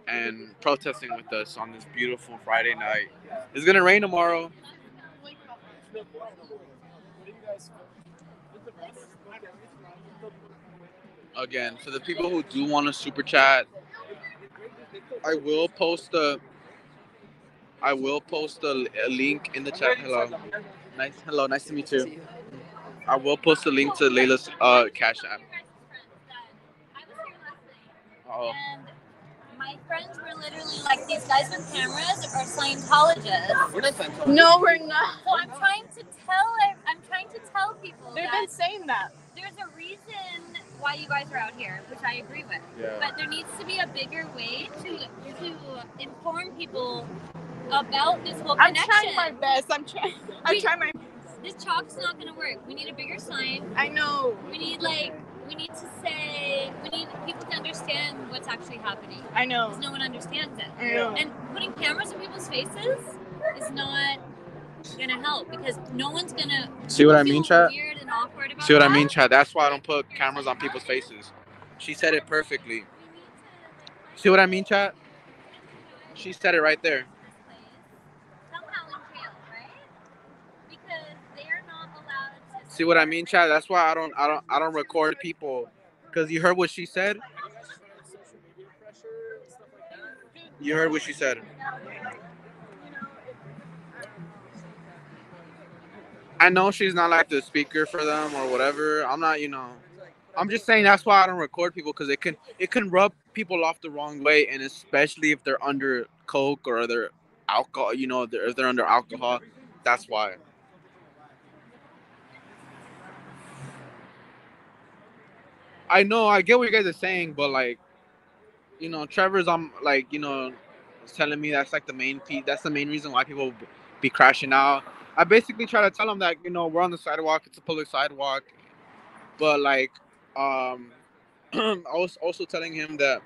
and protesting with us on this beautiful Friday night. It's gonna rain tomorrow. Again, for the people who do want to super chat, I will post a. I will post a, a link in the chat. Hello, nice. Hello, nice to meet you. I will post a link to Layla's uh, Cash App. Oh, And my friends were literally like, these guys with cameras are Scientologists. No, we're not. So I'm trying to tell, I'm trying to tell people They've that been saying that. there's a reason why you guys are out here, which I agree with. yeah. But there needs to be a bigger way to to inform people about this whole I'm trying my best. I'm trying. I'm We- trying my. this chalk's not gonna work. We need a bigger sign. I know. We need like we need to say we need people to understand what's actually happening. I know. Because no one understands it. I know. And putting cameras in people's faces is not gonna help because no one's gonna See what I mean, chat? Weird and awkward about See what I mean, Chad? That's why I don't put cameras on people's faces. She said it perfectly. We need to See what I mean, Chad? She said it right there. somehow in jail, right? Because they're not allowed to See what I mean, Chad? That's why I don't I don't I don't record people because you heard what she said. You heard what she said. I know she's not like the speaker for them or whatever. I'm not, you know. I'm just saying that's why I don't record people because it can it can rub people off the wrong way, and especially if they're under coke or they're alcohol, you know, they're, if they're under alcohol, that's why. I know, I get what you guys are saying, but like, you know, Trevor's on like, you know, telling me that's like the main piece. That's the main reason why people be crashing out. I basically try to tell them that you know we're on the sidewalk. It's a public sidewalk, but like, um, I was also telling him that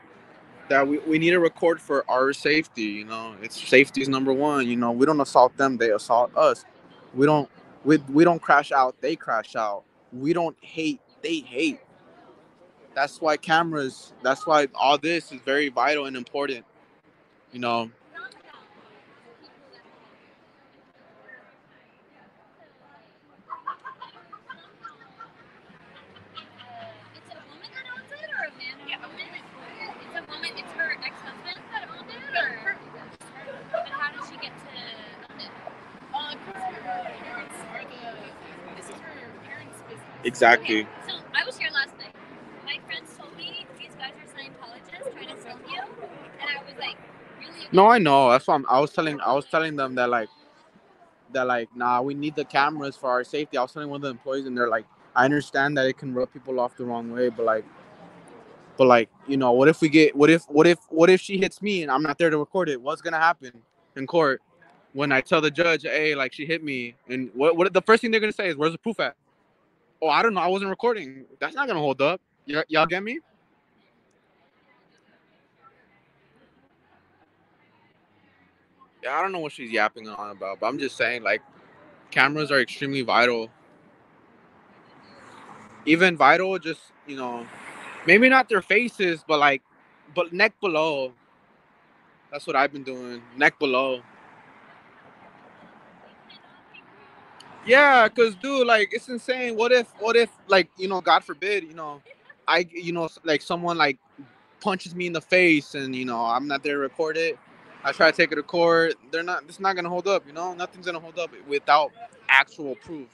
that we, we need to record for our safety. You know, it's safety is number one. You know, we don't assault them; they assault us. We don't we, we don't crash out; they crash out. We don't hate; they hate. That's why cameras. That's why all this is very vital and important. You know, It's No, I know. That's why I'm, I was telling. I was telling them that like, that like, nah, we need the cameras for our safety. I was telling one of the employees, and they're like, I understand that it can rub people off the wrong way, but like, but like, you know, what if we get, what if, what if, what if she hits me and I'm not there to record it? What's gonna happen in court when I tell the judge, hey, like she hit me, and what, what the first thing they're gonna say is, where's the proof at? Oh, I don't know. I wasn't recording. That's not gonna hold up. Y- y'all get me? I don't know what she's yapping on about, but I'm just saying, like, cameras are extremely vital. Even vital, just you know, maybe not their faces, but like, but neck below. That's what I've been doing, neck below. Yeah, cause dude, like, it's insane. What if, what if, like, you know, God forbid, you know, I, you know, like someone like punches me in the face, and you know, I'm not there to record it. I try to take it to court. They're not. It's not gonna hold up. You know, nothing's gonna hold up without actual proof.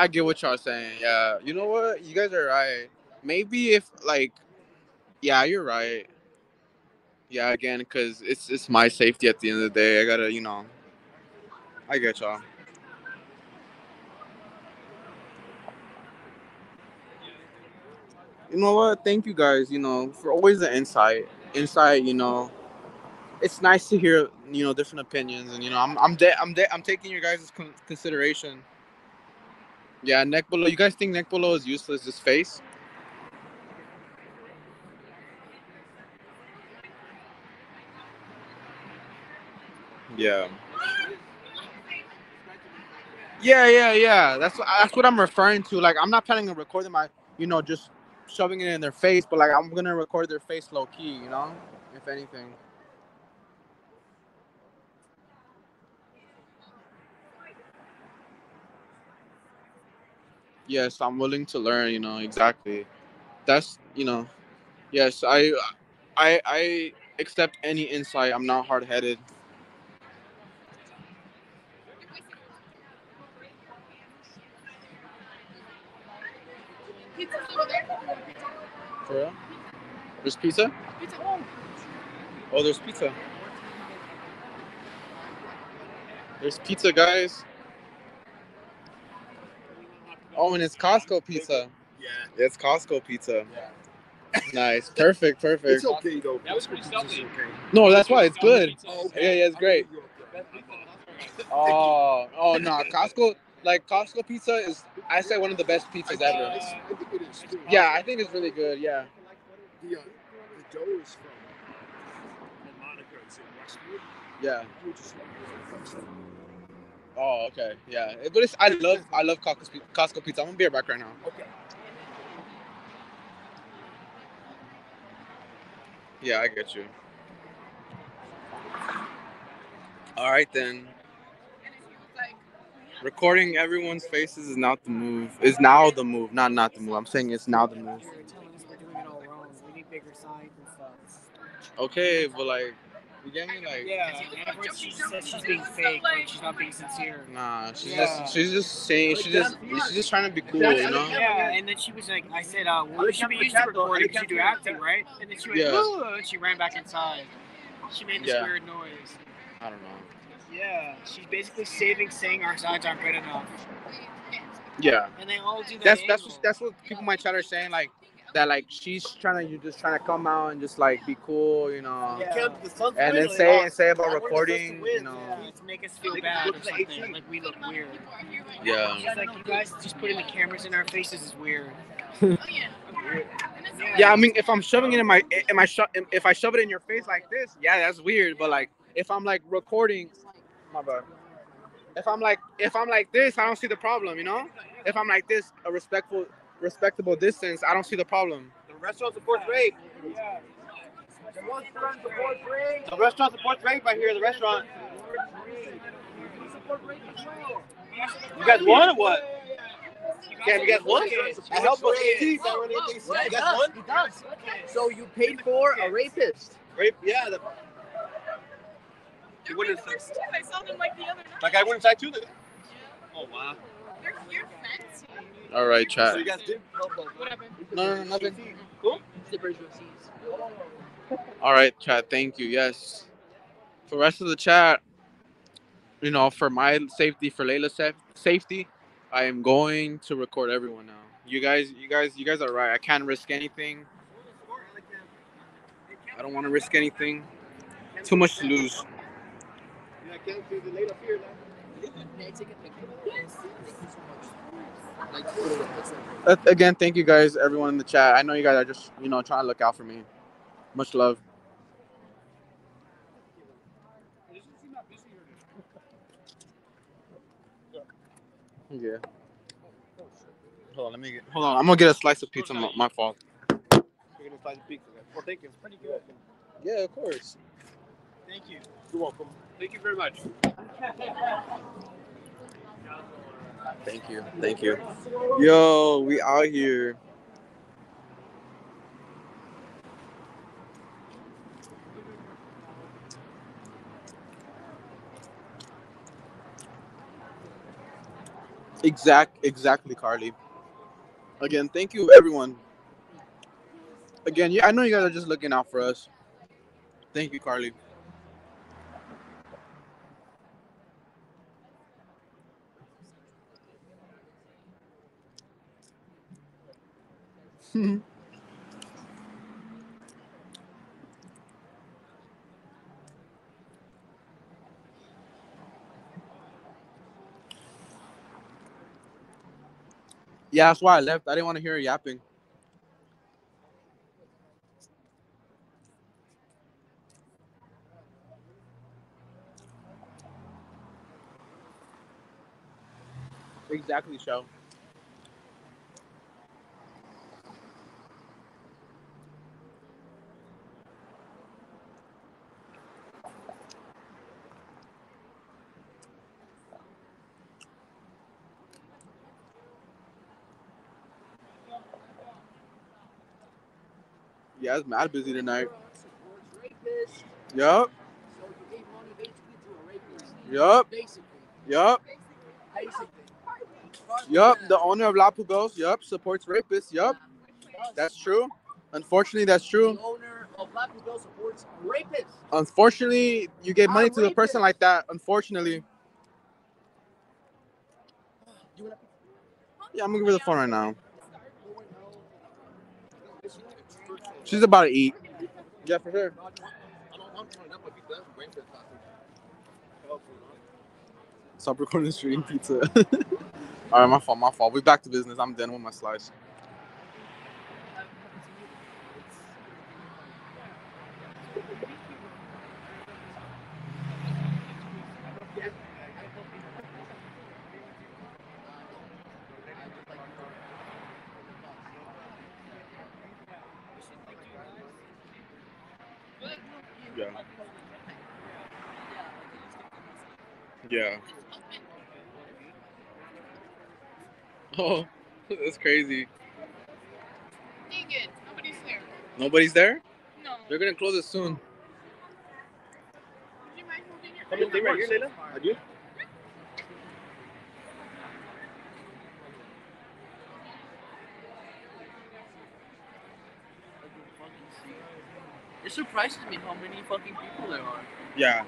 I get what y'all saying. Yeah, you know what? You guys are right. Maybe if like, yeah, you're right. Yeah, again, because it's it's my safety at the end of the day. I gotta, you know. I get y'all. You know what? Thank you guys. You know, for always the insight. Insight. You know, it's nice to hear you know different opinions, and you know, I'm I'm de- I'm de- I'm taking your guys' con- consideration. Yeah, neck below. You guys think neck below is useless? Just face. Yeah. Yeah, yeah, yeah. That's what that's what I'm referring to. Like, I'm not planning on recording my, you know, just shoving it in their face, but like I'm gonna record their face low key, you know, if anything. Yes, I'm willing to learn. You know, exactly. That's you know, yes, I, I, I accept any insight. I'm not hard headed. Pizza's over there. For real? There's pizza. Pizza. Oh, there's pizza. There's pizza, guys. Oh, and it's Costco pizza. Yeah. It's Costco pizza. Yeah. Nice. Perfect. Perfect. It's okay though. That was pretty It's stealthy. okay. No, that's why it's good. Oh, Yeah, yeah, it's great. Oh, oh no, Costco. Like Costco pizza is, I say, one of the best pizzas ever. I think it is too. Yeah, I think it's really good. Yeah. The, uh, the dough is from Yeah. Oh, okay. Yeah. But it's I love I love Costco, Costco pizza. I'm gonna be right back right now. Okay. Yeah, I get you. All right then. And if he was like, Recording everyone's faces is not the move. Is now the move, not not the move. I'm saying it's now the move. You're telling us we're doing it all wrong. We need bigger signs and stuff. Okay, but like, you get me? Like, Yeah, and she says she's being fake, like she's not being sincere. nah. She's Yeah. just she's just saying she's just she's just trying to be cool, you know? Yeah, and then she was like, I said, uh, well, you should be used to recording because you do acting, right? And then she went, Yeah. And she ran back inside. She made this Yeah. weird noise. I don't know. Yeah, she's basically saving saying our signs aren't good enough. Yeah. And they all do that. That's that's what, that's what people might try to saying like that like she's trying to you just trying to come out and just like be cool, you know. Yeah. The And then say they and say about wanted recording, Suns to win, you know. Yeah, to make us feel bad or something. Like we look weird. Yeah. She's like, you guys just putting the cameras in our faces is weird. oh yeah. Yeah, I mean, if I'm shoving it in my, am I sho- if I shove it in your face like this, yeah, that's weird. But like, if I'm like recording, my bad. If I'm like, if I'm like this, I don't see the problem, you know. If I'm like this, a respectful, respectable distance, I don't see the problem. The restaurant supports rape. The restaurant supports rape right here. The restaurant. You guys won or what? Yeah, you guys won. I helped with AT. I run anything. Yeah, You guys does. won. It does. So you paid for a rapist. Rape. Yeah. The, They're What is regulars too. I saw them like the other night. like I went inside too. Oh wow. They're here fancy. All right, So chat. you guys did. No, no, no, nothing. Cool. Zippers receipts. All right, chat. Thank you. Yes. For the rest of the chat, you know, for my safety, for Layla's saf- safety, I am going to record everyone now. You guys, you guys, you guys are right. I can't risk anything. I don't want to risk anything. Too much to lose. Yeah, I can't see the late up here. May I take a picture? Yes. Thank you so much. Like, totally. That's like- Uh, again, thank you guys, everyone in the chat. I know you guys are just, you know, trying to look out for me. Much love. Yeah. Hold on, let me get. Hold on, I'm gonna get a slice of pizza. My, my fault. We're gonna slice a pizza. guys. Well, thank you. Pretty good. Yeah, of course. Thank you. You're welcome. Thank you very much. Thank you. Thank you. Yo, we out here. Exact, exactly, Carly. Again, thank you, everyone. Again, yeah, I know you guys are just looking out for us. Thank you, Carly. Yeah, that's why I left. I didn't want to hear her yapping. Exactly, show. It's mad busy tonight. Yup, yup, yup, yup. The owner of La Pugos, yup, supports rapists. Yup, that's true. Unfortunately, that's true. Unfortunately, you gave money to a person like that. Unfortunately. Yeah, I'm gonna give her the phone right now. She's about to eat. Yeah, for sure. I don't want to turn up, but you done for breakfast. Stop recording the stream pizza. All right, my fault, my fault. We back to business. I'm done with my slice. Yeah. Yeah. Oh, that's crazy. Dang it, nobody's there. Nobody's there? No. They're gonna close it soon. Would you mind holding it? Come and stay right here, Leila. Adieu. It surprises me how many fucking people there are. Yeah.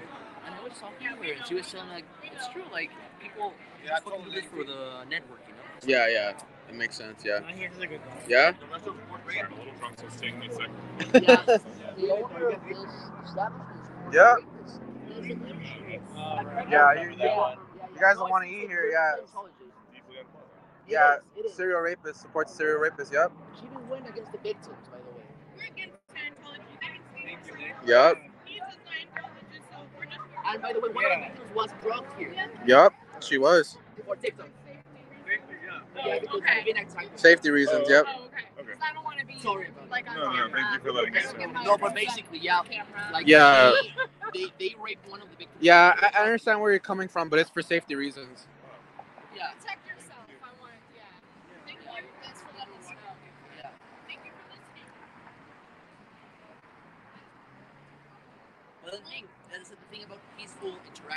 And I was talking to her, and she was saying like, it's true, like people Yeah, fucking do this for the network, you know. Yeah, yeah. It makes sense. Yeah. I hear this is a good one. Yeah. The rest of the board Sorry, rate. I'm a little drunk, so it's taking me a second. Yeah. The owner of this establishment. is Yeah. rapist. He's an industry. Right. Yeah, you- you that want- one. you guys don't wanna eat here, yeah. Yeah. Serial rapist supports serial rapist. Yep. She didn't win against the victims, by the way. We're And by the way, one Yeah. of the victims was drugged here Yep. She was. for TikTok. Yeah. Yeah, because okay. been attacked. Safety reasons. Yep. Oh, okay. Okay. 'Cause I don't want to be Sorry about like on No, no, thank you for letting me know. No, but basically, yeah. Like Yeah. They, they, they raped one of the victims. Yeah, I, I understand where you're coming from, but it's for safety reasons. Yeah. Protect yourself. I want. Yeah. Thank you. Thanks for letting us know. Yeah. Thank you for listening. But the thing, that's the thing about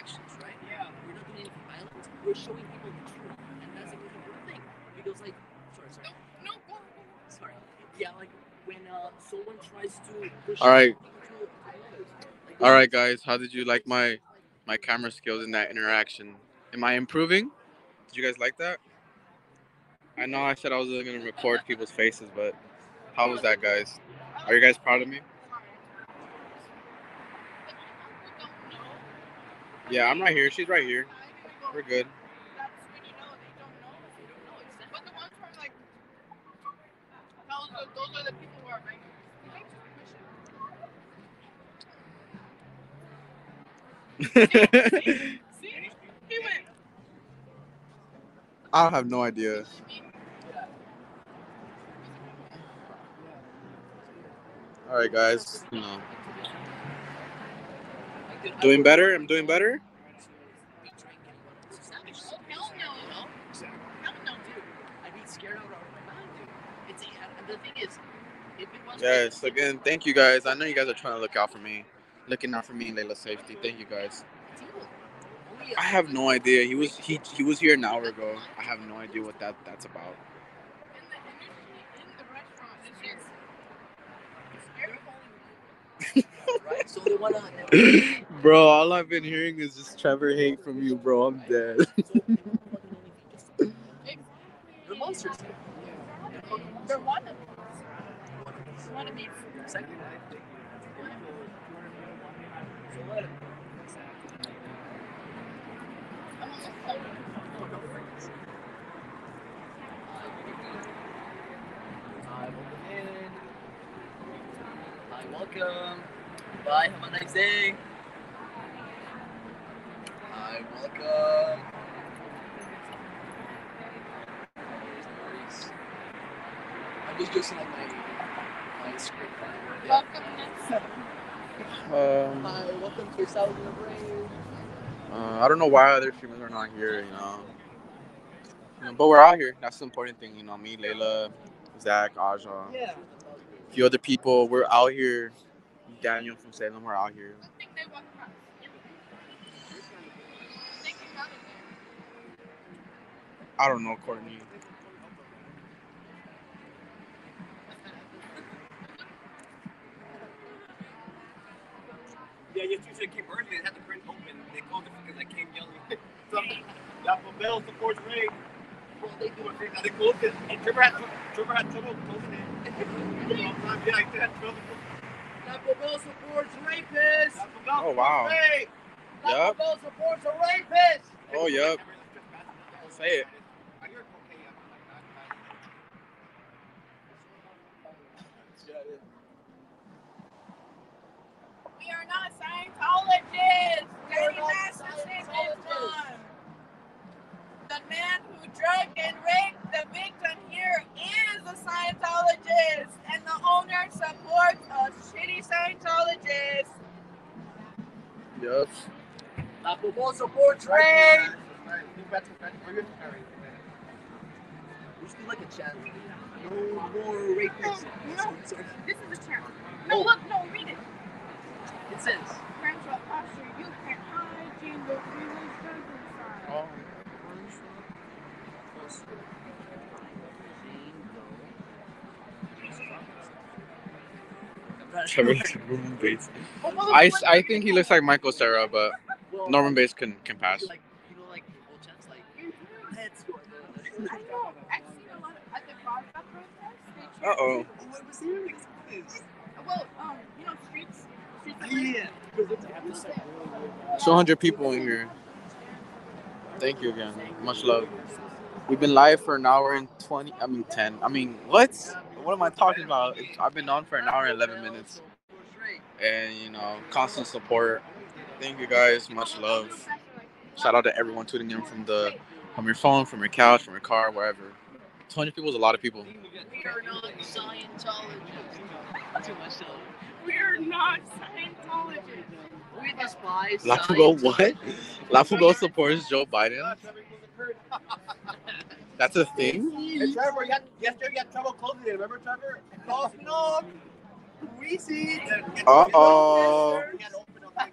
peaceful interactions, right? Yeah. We're not doing anything violent. We're showing people the truth, and that's the most important thing. Because, like, sorry, sorry, No, go. sorry. Yeah, like when uh, someone tries to push All right. people to others, like, All right, guys. How did you like my my camera skills in that interaction? Am I improving? Did you guys like that? I know I said I was gonna record people's faces, but how was that, guys? Are you guys proud of me? Yeah, I'm right here. She's right here. We're good. That's when you know they don't know. They don't know. It's but the ones who are like, those are, those are the people who are like, thanks for pushing. See, he went. I have no idea. All right, guys. You know, like, dude, I doing better. I'm doing better. Yes. Again, thank you guys. I know you guys are trying to look out for me, looking out for me and Layla's safety. Thank you guys. I have no idea. He was he he was here an hour ago. I have no idea what that that's about. In the industry, in the restaurant, it's just. Right? So they wanna. bro, all I've been hearing is just Trevor hate from you, bro. I'm dead. They're monsters. They're one of us. One of these. Exactly. I'm almost done. Hi, welcome in. Hi, welcome. Bye, have a nice day. Hi, welcome. I'm just using like my, my script. Welcome next. Um, Hi, welcome to South of the Brain. uh, I don't know why other streamers are not here. You know. You know, but we're out here. That's the important thing. You know, me, Layla, Zach, Aja, Yeah. A few other people. We're out here. Daniel from Salem. We're out here. I don't know, Courtney. Yeah, you usually keep early. They had the print open. They closed it because I came yelling. so, La Bell supports Ray. Well, they do they it. And Trevor had, Trevor had trouble closing it. yeah, he had trouble. Taco Bell supports rapists. Oh, wow. Yup. Bell supports a rapist. Oh, yup. Say it. We are not Scientologists. Scientologists. one. The man who drugged and raped the victim here is a Scientologist, and the owner supports a shitty Scientologist. Football supports rape. We should do like a chant. No more rapists. No, this is a challenge. No, oh. look, no, read it. It says. Crenshaw posture, you can hide, Jingle, we will circumcise. Oh. Trevor looks Norman Bates. I, s- I think he looks like Michael Cera, but Norman Bates can, can pass. Like, you know, like old chants, like let's go. I know. I've seen a of, at the Gaza protests. they Uh oh. Oh, what was here? What is this? Well, um, you know, streets. streets of Yeah. 200 people in here. Thank you again. Much love. We've been live for an hour and 20, I mean 10. I mean, what? What am I talking about? It's- I've been on for an hour and 11 minutes. And, you know, constant support. Thank you guys. Much love. Shout out to everyone tuning in from the from your phone, from your couch, from your car, wherever. 200 people is a lot of people. We are not Scientologists. Too much so. We're not Scientologists. We despise La Fugo Scientology. what? La Fugo supports Joe Biden? That's a thing? Hey, Trevor, you had, yesterday you had trouble closing it. Remember, Trevor? It up. We see. Uh-oh. You had to open up.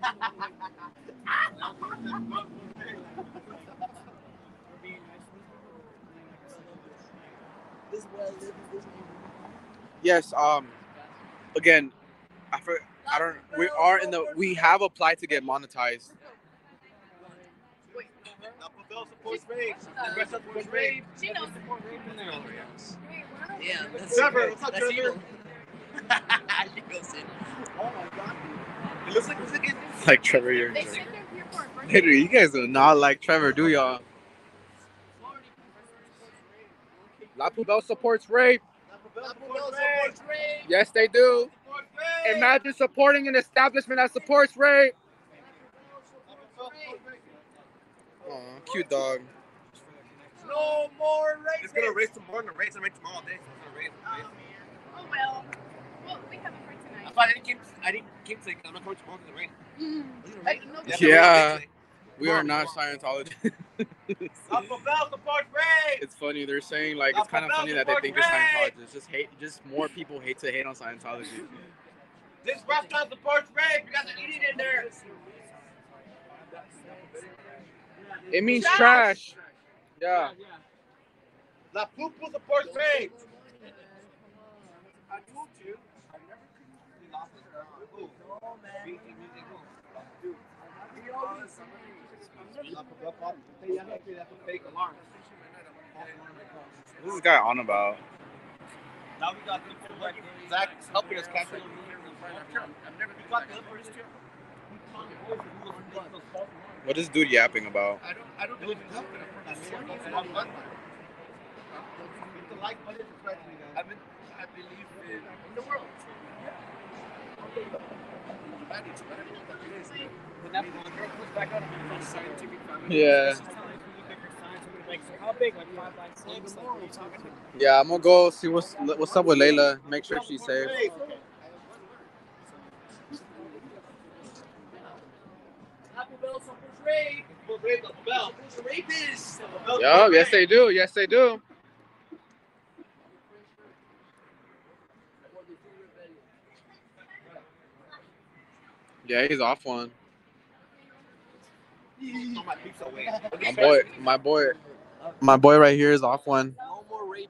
This well lived, this Yes, um again, I for, I don't we are in the we have applied to get monetized. Alphabet supports rape. The rest supports rape. She knows. Yeah, that's Trevor, what's up, that's Trevor? evil. he goes in. Oh my god. It looks like we're thinking. Like Trevor, you're They said they're here for a birthday. Henry, you guys do not like Trevor, do y'all? La Poubelle supports rape. Alphabet supports rape. Yes, they do. Supports rape. Imagine supporting an establishment that supports rape. Aw, cute dog. No more race. It's gonna race tomorrow. Gonna race and race tomorrow all day. It's gonna race. race. Oh well. Well, we have it for tonight. That's I didn't keep. I didn't keep saying I'm not coming tomorrow because the rain. Mm. I don't know. It's Yeah. gonna rain We are not Scientology. today. Alphabet supports race. it's funny. They're saying like it's kind of funny that they think they're Scientologists. Just hate. Just more people hate to hate on Scientology. This restaurant supports rape. You guys are eating in there. It means trash. Yeah. La Pupu supports rape. I told you. What's this guy on about? Now we got the like Zach's helping us catch it. I've never got the two. What is dude yapping about? I don't, I don't believe in helping. I'm not. Hit the like button, subscribe to me. I, believe in the. When that one comes back out, I'm gonna scientific foundation. Yeah. She's telling me to look at her science. I'm gonna be like, so how big? Like five by six? Like, what are you talking about? Yeah, I'm gonna go see what's what's up with Layla. Make sure she's safe. Yo, yes they do. Yes they do. Yeah, he's off one. My boy, my boy, my boy right here is off one. No more rapists.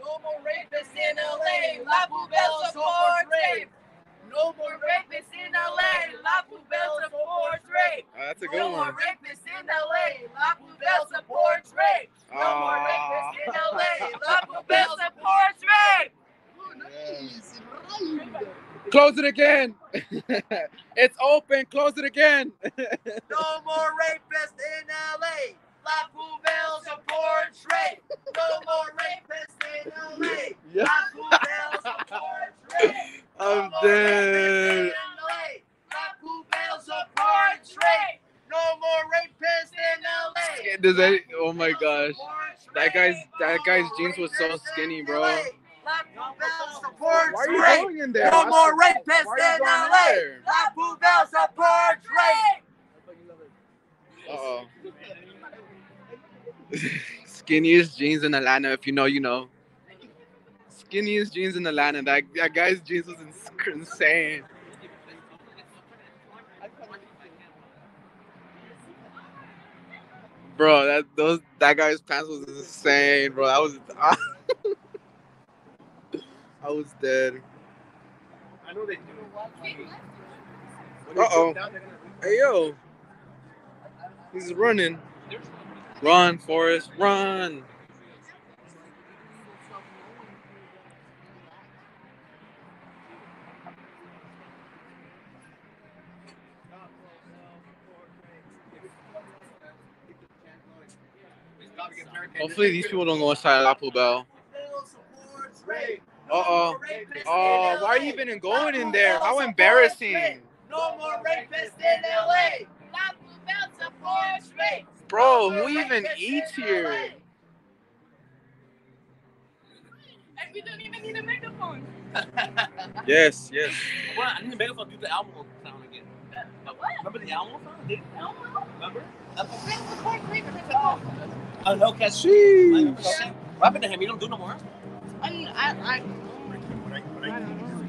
No more rapists in LA. La supports rape. No more rapists in LA. La Poubelle supports rape. Oh, that's a good No good more rapists in LA. La Poubelle supports rape. No more Ah. rapists in LA. La Poubelle supports rape. Close it again. it's open. Close it again. No more rapists in LA. La Poubelle supports rape. No more rapists in LA. Yeah. La Poubelle supports rape. No I'm more dead. rapists in LA. La Poubelle supports rape. No more rapists in LA. Does that? Oh my gosh. That guy's that guy's jeans was so skinny, bro. LA. La Poubelle supports supports Why are you going in there? No Why- more rapists are you in going in LA. there? La Poubelle supports rape. Uh-oh. Skinniest jeans in Atlanta. If you know, you know. Skinniest jeans in Atlanta. That, that guy's jeans was ins- insane. Bro, that those that guy's pants was insane, bro. I was I was dead. I know they do. Uh oh. Hey yo. He's running. Run, Forrest, run. Hopefully these people don't go inside La Poubelle. Uh oh. Oh, why are you even going in there? How embarrassing. No more rapists in LA. La Poubelle supports rape. Bro, who even eats here? And we don't even need a megaphone. Yes, yes. Well, I need to make up do the Alamo sound again. What? Remember the Alamo sound? Did No, Remember? support rape. Oh, no, catch. Sheesh. What happened to him? You don't do no more? I, I, I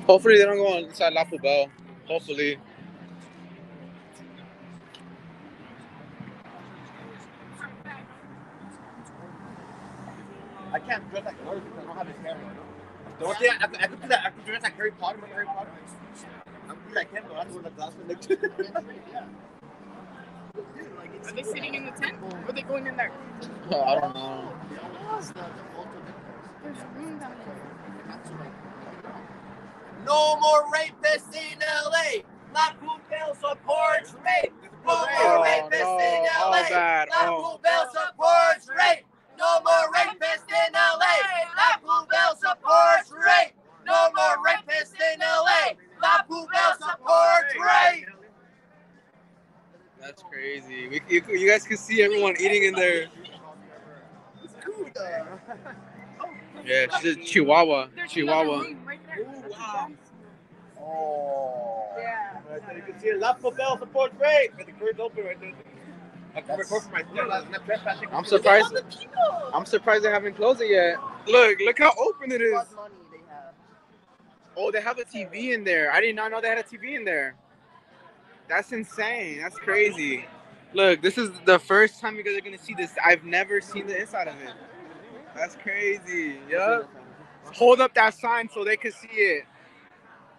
Hopefully they don't go inside La Poubelle. Hopefully. Can't dress like Lord because I don't have his hair. The one thing I, I, could- I could do that. I could dress like Harry Potter. Remember Harry Potter? I could be like him, though. I have to wear the glasses. Are they sitting in the tent? Or are they going in there? Oh, I don't know. There's room down there. No more rapists in LA. La Poubelle supports rape. No oh, more Oh, rapists no. in Oh, LA. bad. La Oh. Supports rape. No more rapists in LA. La Poubelle supports rape. No more rapists in LA. La Poubelle supports rape. That's crazy. We, you, you guys can see everyone eating in there. Yeah, she's a Chihuahua. There's Chihuahua. another room right there. Ooh, wow. Oh. Yeah. You can see La Poubelle supports rape. And the curtain's open right there. I can record for myself. I'm not trespassing. I'm surprised. All the people. I'm surprised they haven't closed it yet. Look, look how open it is. money they have. Oh, they have a TV in there. I did not know they had a TV in there. That's insane. That's crazy. Look, this is the first time you guys are gonna see this. I've never seen the inside of it. That's crazy. Yup. Hold up that sign so they can see it.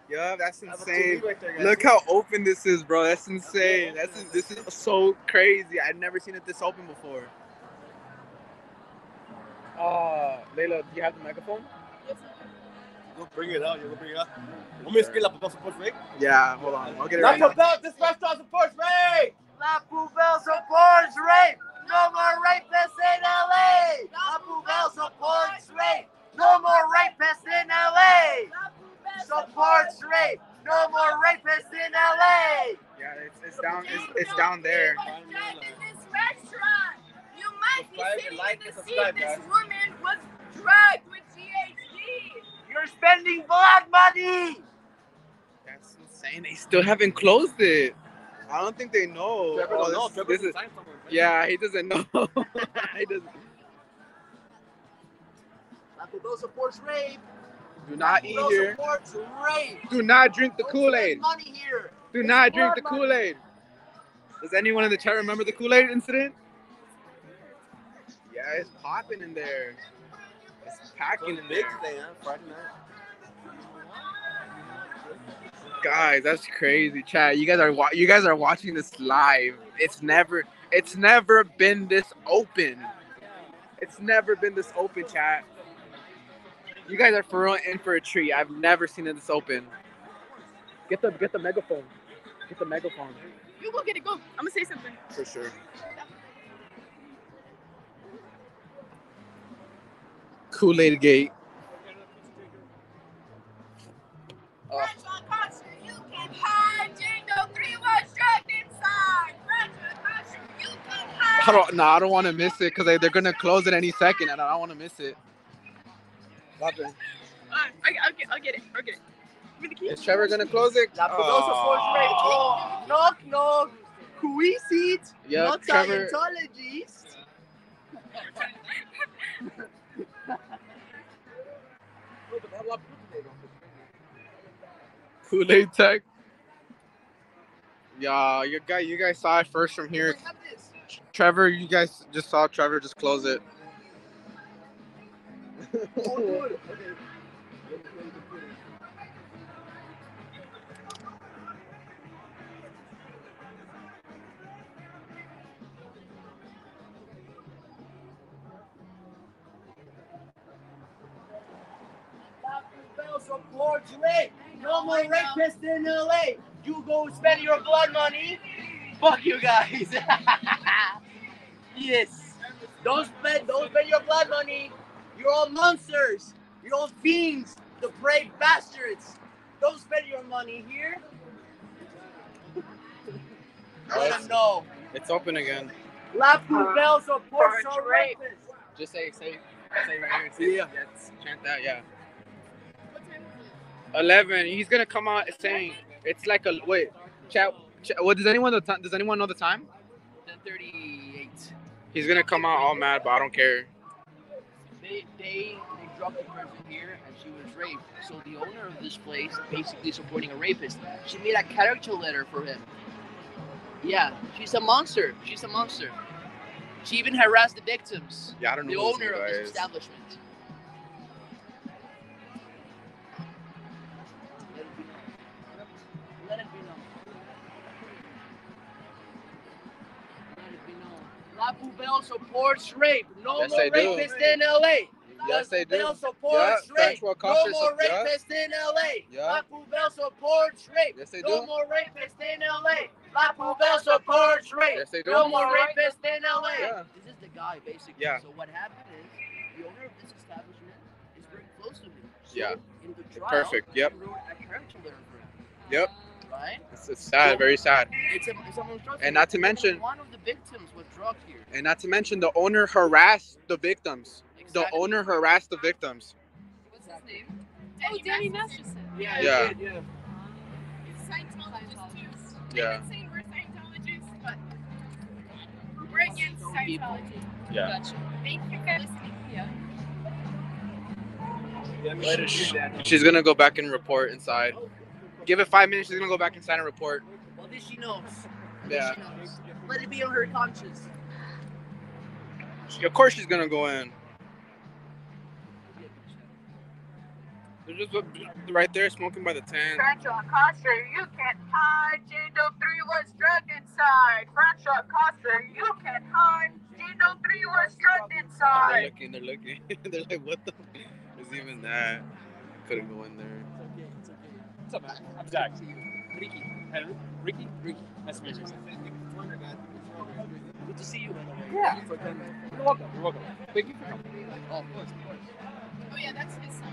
Yup, that's insane. Look how open this is, bro. That's insane. That's this is so crazy. I've never seen it this open before. Uh, Layla, do you have the microphone? You'll bring it out. You'll bring it out. Want me to scream La Poubelle supports rape? Yeah, hold on. I'll get it La right now. Poubelle, this restaurant supports rape! La Poubelle supports rape! No more rapists in LA! La Poubelle supports rape! No more rapists in LA! Supports rape! No more rapists in LA! Yeah, it's, it's down. It's, it's down there. In this restaurant, You might be sitting like in the seat. This woman was drugged with GHB. You're spending blood money! That's insane. They still haven't closed it. I don't think they know. Trevor Oh, know. this- Trevor this is- sign somewhere. yeah, he doesn't know. he doesn't. La Poubelle supports rape! Do not eat Poubelle here. Do not drink the Kool Aid. spend money! Do not drink the Kool Aid. Does anyone in the chat remember the Kool Aid incident? Yeah, it's popping in there. It's packing in big there. today, huh? Friday night. Guys, that's crazy, chat. You guys are wa- you guys are watching this live. It's never it's never been this open. It's never been this open, chat. You guys are for real in for a treat. I've never seen it this open. Get the get the megaphone. Get the megaphone You go get it. Go. I'm gonna say something. for sure. Kool Aid Gate. Oh. Restaurant culture, you can hide. Jane Doe three was drugged inside. Restaurant culture, you can hide. I don't. No, I don't want to miss it because they, they're gonna close it any second, and I don't want to miss it. Nothing. I, I'll, get, I'll get it. I'll get it. Give me the key. Is Trevor gonna close it? La Pudelso Force Rate. Oh, knock, knock. Who is it? Yep, Not Trevor. Scientologist. Kool Aid Tech. Yeah, you guys, you guys saw it first from here. Wait, have this. Trevor, you guys just saw Trevor just close it. No more rapists in LA. You go spend your blood money. Fuck you guys. yes. Don't spend don't spend your blood money. You're all monsters. You're all fiends, The brave bastards. Don't spend your money here. Let them know. It's open again. La Poubelle supports our rapists. Just say, say, say right here. Say, Yeah. Yes, chant that, yeah. 11. He's gonna come out saying it's like a wait. Chat. chat what does anyone know the time? Does anyone know the time? 1038. He's gonna come out all mad, but I don't care. They, they, they dropped the person here and she was raped. So the owner of this place, basically supporting a rapist, she made a character letter for him. Yeah, she's a monster. She's a monster. She even harassed the victims. Yeah, I don't know. The owner of this is. establishment. La Poubelle supports rape. No Yes, more they do. rapists in LA. Yes, they do. La supports Yeah, rape. No more sup- yeah. rapists in LA. Yeah. La Poubelle supports rape. Yes, they do. No more rapists in LA. La Poubelle supports rape. Yes, they do. No more rapists in LA. Yeah. This is the guy, basically. Yeah. So what happened is the owner of this establishment is very close to me. So Yeah. In the trial, Perfect, yep. He wrote a character letter for him. Yep. Right. It's, it's sad, very sad. It's a, it's a. And not to mention- one of the victims was drugged here. And not to mention the owner harassed the victims. The owner harassed the victims. What's his name? Oh, Danny Masterson. Yeah. Yeah. Yeah. yeah. Scientologist too. Yeah. I'm saying we're Scientologists, but we're against Scientology. Yeah. Gotcha. Thank you for listening. Yeah. She's gonna go back and report inside. Oh. Give it five minutes. She's gonna go back inside and report. Well, this she knows. Yeah. She knows. Let it be on her conscience. She- Of course, she's gonna go in. They're just right there smoking by the tent. Crenshaw Costa, you can't hide. Jane Doe 3 was drugged inside. Crenshaw Costa, you can't hide. Jane Doe 3 was drugged They're looking. They're looking. they're like, what the? Is even that? Couldn't go in there. What's up, man? I'm Zach. Ricky. Henry? Ricky? Ricky. Nice to meet you. Good to see you, by the way. Yeah. Thank you for coming. You're welcome. You're welcome. Thank you for coming. Oh, of course, of course. Oh, yeah, that's his son.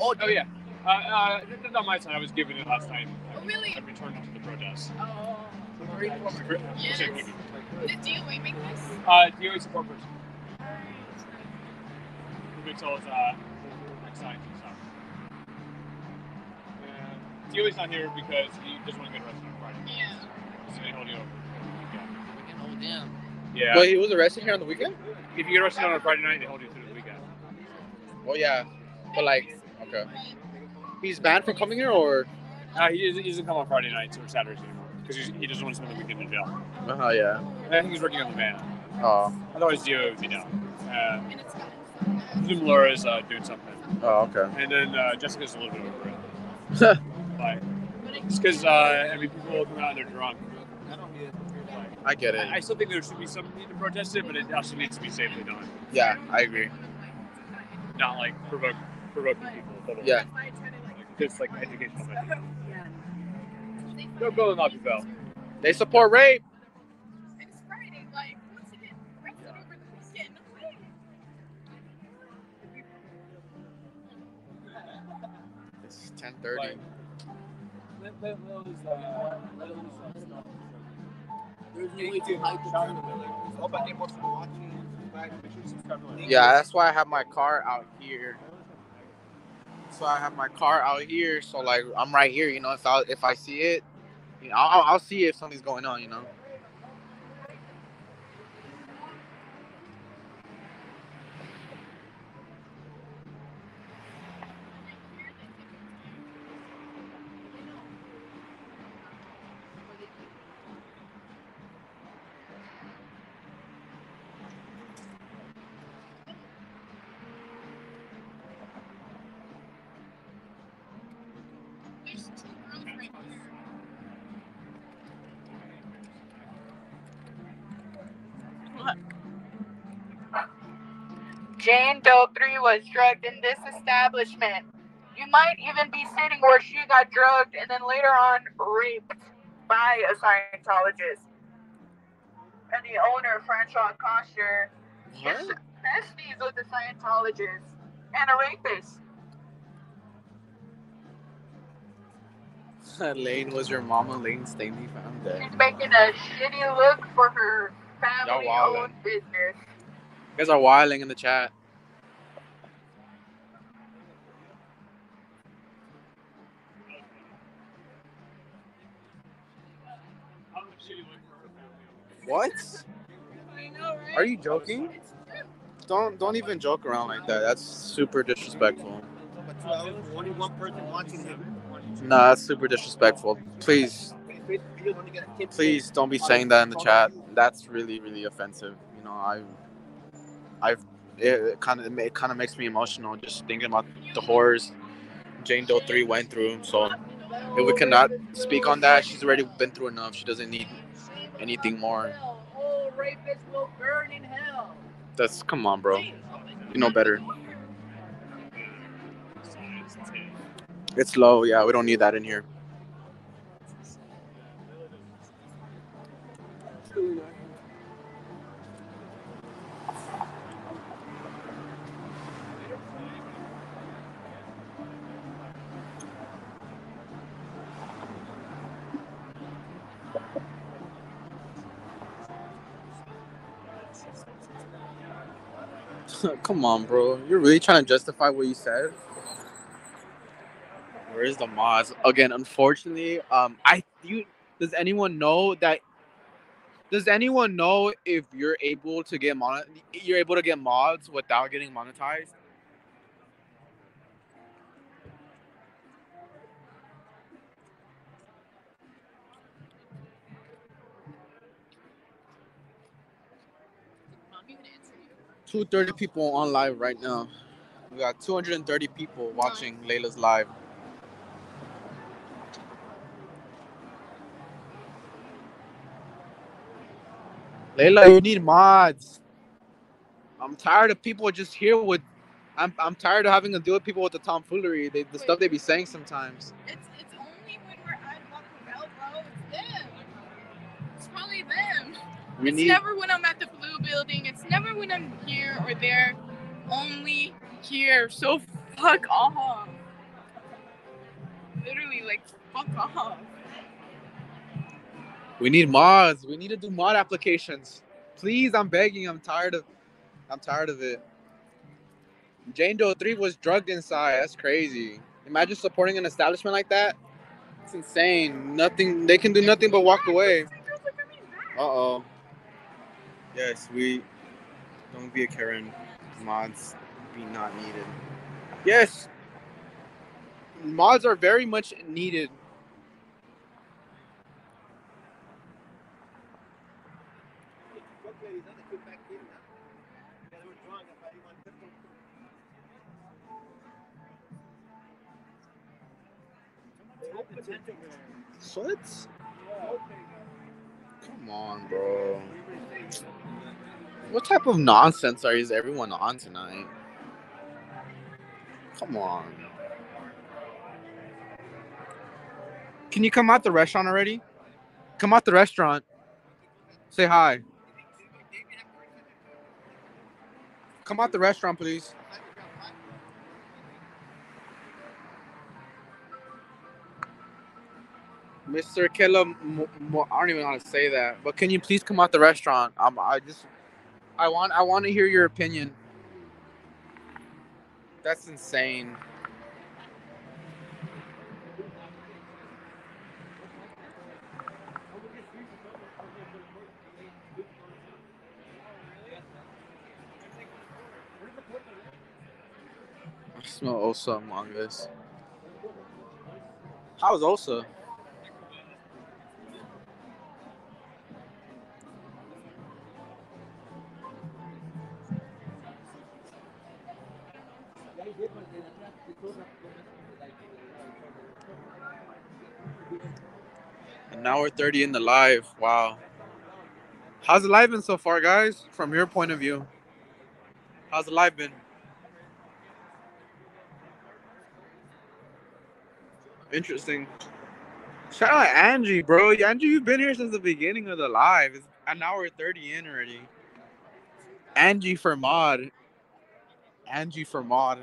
Oh, Oh, yeah. Uh, uh, not my sign. I was given it last time. Oh, really? I returned it to the protest. Oh. Very forward. Yes. Did DOA make this? Uh, DOA support person. Who controls, uh, next science and stuff. Not here because he doesn't want to get arrested on Friday. Yeah. So they hold you over. We can hold down. Yeah. But he was arrested here on the weekend. If you get arrested on a Friday night, they hold you through the weekend. Well, yeah, but like, okay. He's banned from coming here, or? Uh, he, doesn't, he doesn't come on Friday nights or Saturdays anymore because he doesn't want to spend the weekend in jail. Uh huh. Yeah. And I think he's working on the ban. Oh. Otherwise, DOA would be down. Uh, And it's Zoom Laura is uh, doing something. Oh. Okay. And then uh, Jessica's a little bit over it. Like, because uh, I mean, people come out and they're drunk. I get it. I, I still think there should be some need to protest it, but it also needs to be safely done. Yeah, I agree. Not like provoke provoking people. Totally. Yeah. Like, just like educational. Measures. Don't go to Nazi Bell. They support rape. It's 10:30. Let, let, let uh, let us, There's no way to hide the truth. Hope I get more people watching. Make sure you subscribe to Yeah, that's why I have my car out here. So I have my car out here. So like I'm right here. You know, if I if I see it, you know, I'll, I'll see if something's going on. You know. Jane Doe 3 was drugged in this establishment. You might even be sitting where she got drugged and then later on raped by a Scientologist. And the owner, Francois Koster, is besties with the Scientologist and a rapist. Lane was your mama. Lane Stanley found dead. She's making a shitty look for her family-owned business. You guys are wilding in the chat. What? Know, right? Are you joking? Don't don't even joke around like that. That's super disrespectful. Only one person watching him. Nah, that's super disrespectful. Please, please don't be saying that in the chat. That's really really offensive. You know, I, I've it kind of it kind of makes me emotional just thinking about the horrors Jane Doe three went through. So if we cannot speak on that, she's already been through enough. She doesn't need anything more. All rapists will burn in hell. That's come on, bro. You know better. It's low. Yeah, we don't need that in here. Come on, bro. You're really trying to justify what you said? Where's the mods? Again, unfortunately, um, I you does anyone know that? Does anyone know if you're able to get mon- you're able to get mods without getting monetized? Mommy would answer you. 230 people on live right now. We got 230 people watching Layla's live. Layla, you need mods. I'm tired of people just here with. I'm, I'm tired of having to deal with people with the tomfoolery, they, the stuff they be saying sometimes. It's it's only when we're at Taco Bell, bro. It's them. It's probably them. We it's need. never when I'm at the building. It's never when I'm here or there. Only here. So fuck off. Literally, like fuck off. We need mods. We need to do mod applications. Please, I'm begging. I'm tired of I'm tired of it. Jane Doe 3 was drugged inside. That's crazy. Imagine supporting an establishment like that. It's insane. Nothing they can do nothing but walk away. Uh oh. Yes, we don't be a Karen. Mods be not needed. Yes. Mods are very much needed. What? Come on, bro. What type of nonsense are is everyone on tonight? Come on. Can you come out the restaurant already? Come out the restaurant. Say hi. Come out the restaurant, please. Mr. Kela, I don't even want to say that, but can you please come out the restaurant? I'm, I just, I want, I want to hear your opinion. That's insane. I smell Osa among this. How's Osa? Hour 30 in the live. Wow. How's the live been so far, guys? From your point of view? How's the live been? Interesting. Shout out Angie, bro. Angie, you've been here since the beginning of the live. It's an hour 30 in already. Angie for mod. Angie for mod.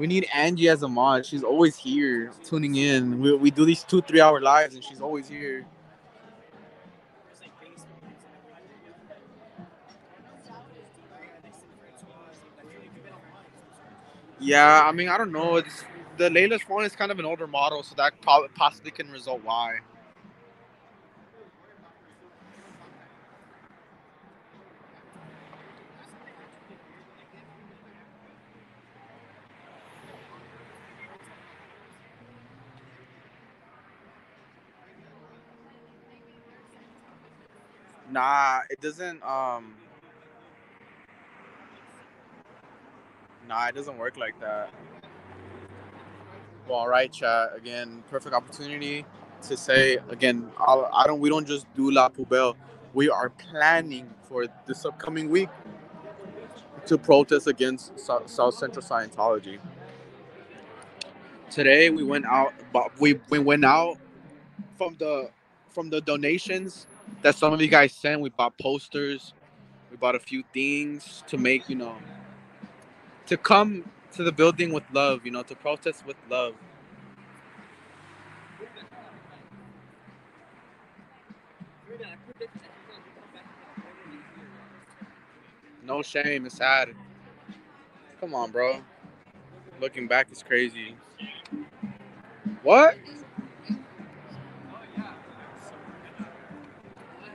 We need Angie as a mod. She's always here tuning in. We, we do these two, three hour lives and she's always here. Yeah, I mean, I don't know. It's the Laylah's phone is kind of an older model, so that possibly can result why. Nah, it doesn't. Um, nah, it doesn't work like that. Well, all right, chat. Again, perfect opportunity to say again. I don't. We don't just do La Poubelle. We are planning for this upcoming week to protest against Sou- South Central Scientology. Today we went out. We we went out from the from the donations that some of you guys sent. We bought posters. We bought a few things to make you know to come to the building with love. You know to protest with love. No shame. It's sad. Come on, bro. Looking back is crazy. What?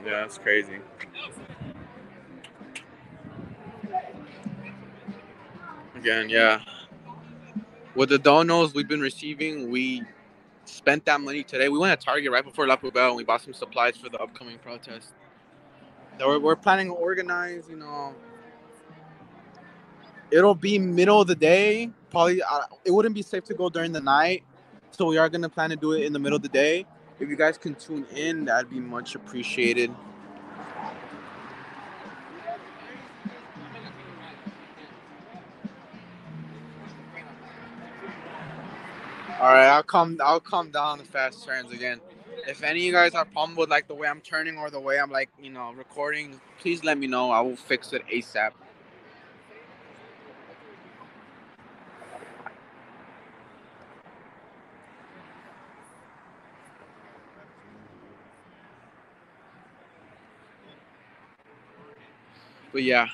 Yeah, that's crazy. Again, yeah. With the donos we've been receiving, we spent that money today. We went to Target right before La Poubelle and we bought some supplies for the upcoming protest. We're, we're planning to organize, you know. It'll be middle of the day. Probably, uh, it wouldn't be safe to go during the night. So we are going to plan to do it in the middle of the day. If you guys can tune in, that'd be much appreciated. All right, I'll come. I'll calm down the fast turns again. If any of you guys have problem with like the way I'm turning or the way I'm like you know recording, please let me know. I will fix it ASAP. But yeah.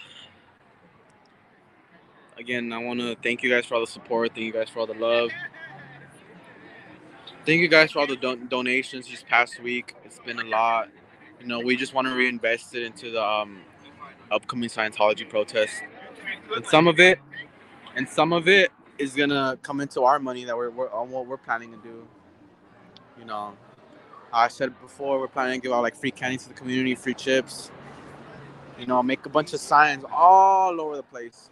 Again, I want to thank you guys for all the support. Thank you guys for all the love. Thank you guys for all the don- donations this past week. It's been a lot. You know, we just want to reinvest it into the um, upcoming Scientology protest. And some of it, and some of it is gonna come into our money that we're, we're on what we're planning to do. You know, I said before we're planning to give out like free candy to the community, free chips. You know, make a bunch of signs all over the place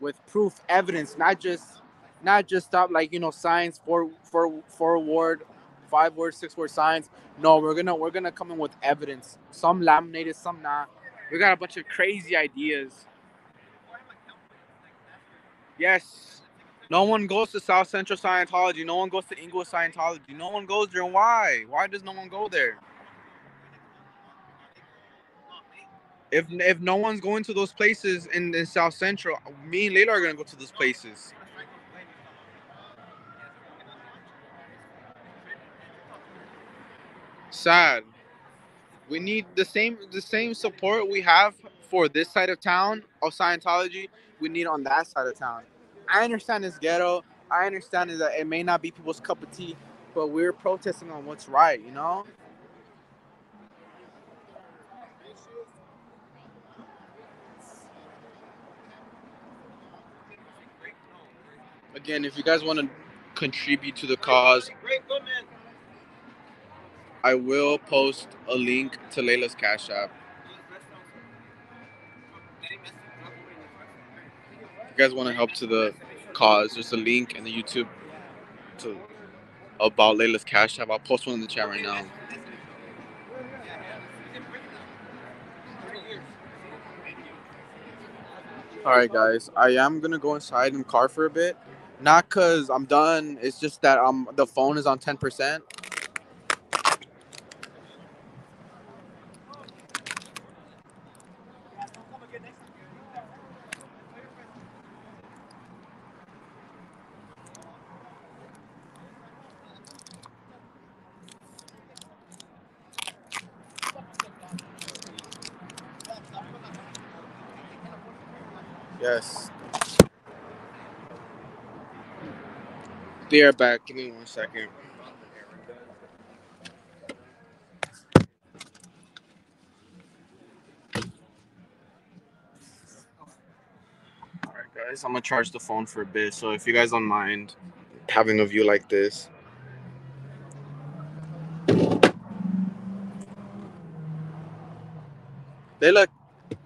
with proof, evidence, not just not just stop like you know signs for for for word, five word, six word signs. No, we're gonna we're gonna come in with evidence. Some laminated, some not. We got a bunch of crazy ideas. Yes. No one goes to South Central Scientology. No one goes to Inglewood Scientology. No one goes there. Why? Why does no one go there? If if no one's going to those places in, in South Central, me and Laylah are gonna go to those places. Sad. We need the same the same support we have for this side of town of Scientology. We need on that side of town. I understand it's ghetto. I understand that it may not be people's cup of tea, but we're protesting on what's right. You know. Again, if you guys want to contribute to the cause. I will post a link to Laylah's Cash App. If you guys want to help to the cause, there's a link in the YouTube to about Laylah's Cash App. I'll post one in the chat right now. All right, guys. I am gonna go inside and car for a bit. Not cause I'm done. It's just that um the phone is on ten percent. Yes. They are back. Give me one second. Alright, guys. I'm gonna charge the phone for a bit. So if you guys don't mind having a view like this. They look.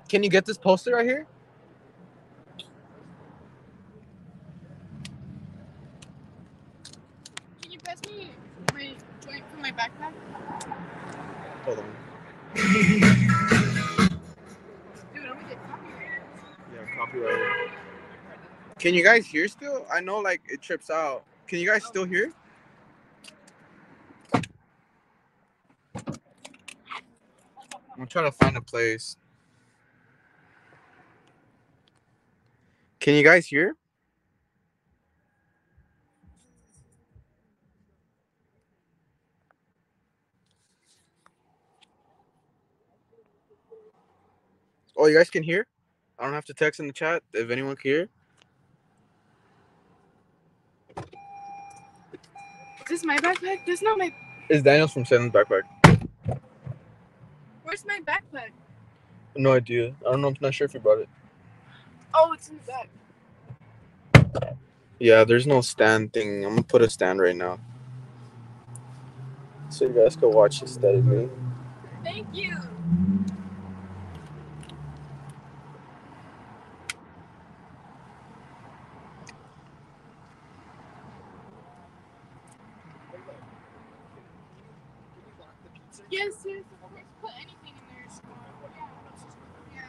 Can you get this poster right here? Can you pass me my joint from my backpack? Hold on. Dude, I'm gonna get copyrighted. Yeah, copyright. Can you guys hear still? I know like it trips out. Can you guys still hear? I'm trying to find a place. Can you guys hear? Oh, you guys can hear? I don't have to text in the chat if anyone can hear. Is this my backpack? This is not my. It's Daniel's from Seven's backpack. Where's my backpack? No idea. I don't know. I'm not sure if you brought it. Oh, it's in the back. Yeah, there's no stand thing. I'm gonna put a stand right now. So you guys can watch aesthetically. Thank you. Yes. Put anything in there. Yeah.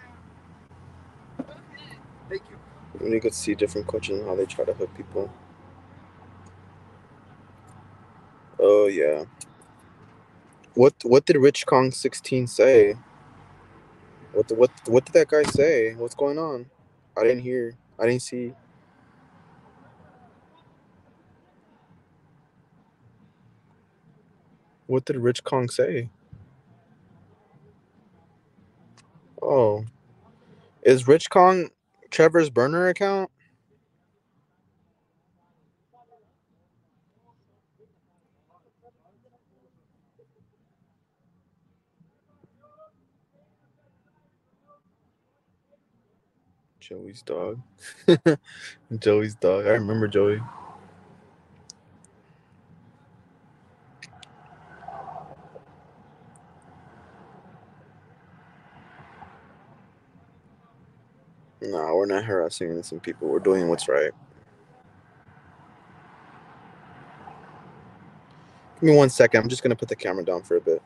Ahead. Thank you. And you could see different coaches and how they try to hook people. Oh yeah. What what did Rich Kong 16 say? What what what did that guy say? What's going on? I didn't hear. I didn't see. What did Rich Kong say? Oh. Is Rich Kong Trevor's burner account? Joey's dog. Joey's dog. I remember Joey. No, we're not harassing innocent people. We're doing what's right. Give me one second. I'm just gonna put the camera down for a bit.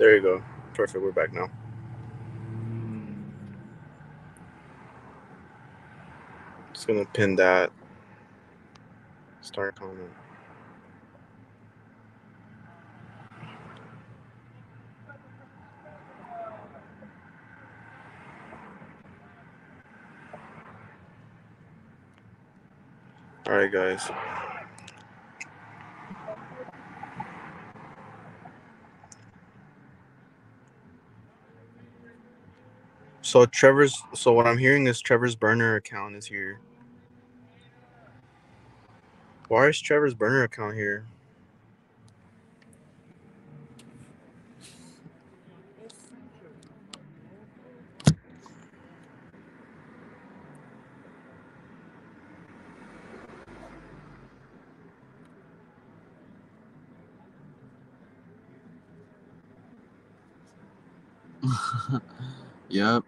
There you go. Perfect. We're back now. Just gonna pin that. Start comment. All right, guys. So Trevor's. So what I'm hearing is Trevor's burner account is here. Why is Trevor's burner account here? yep.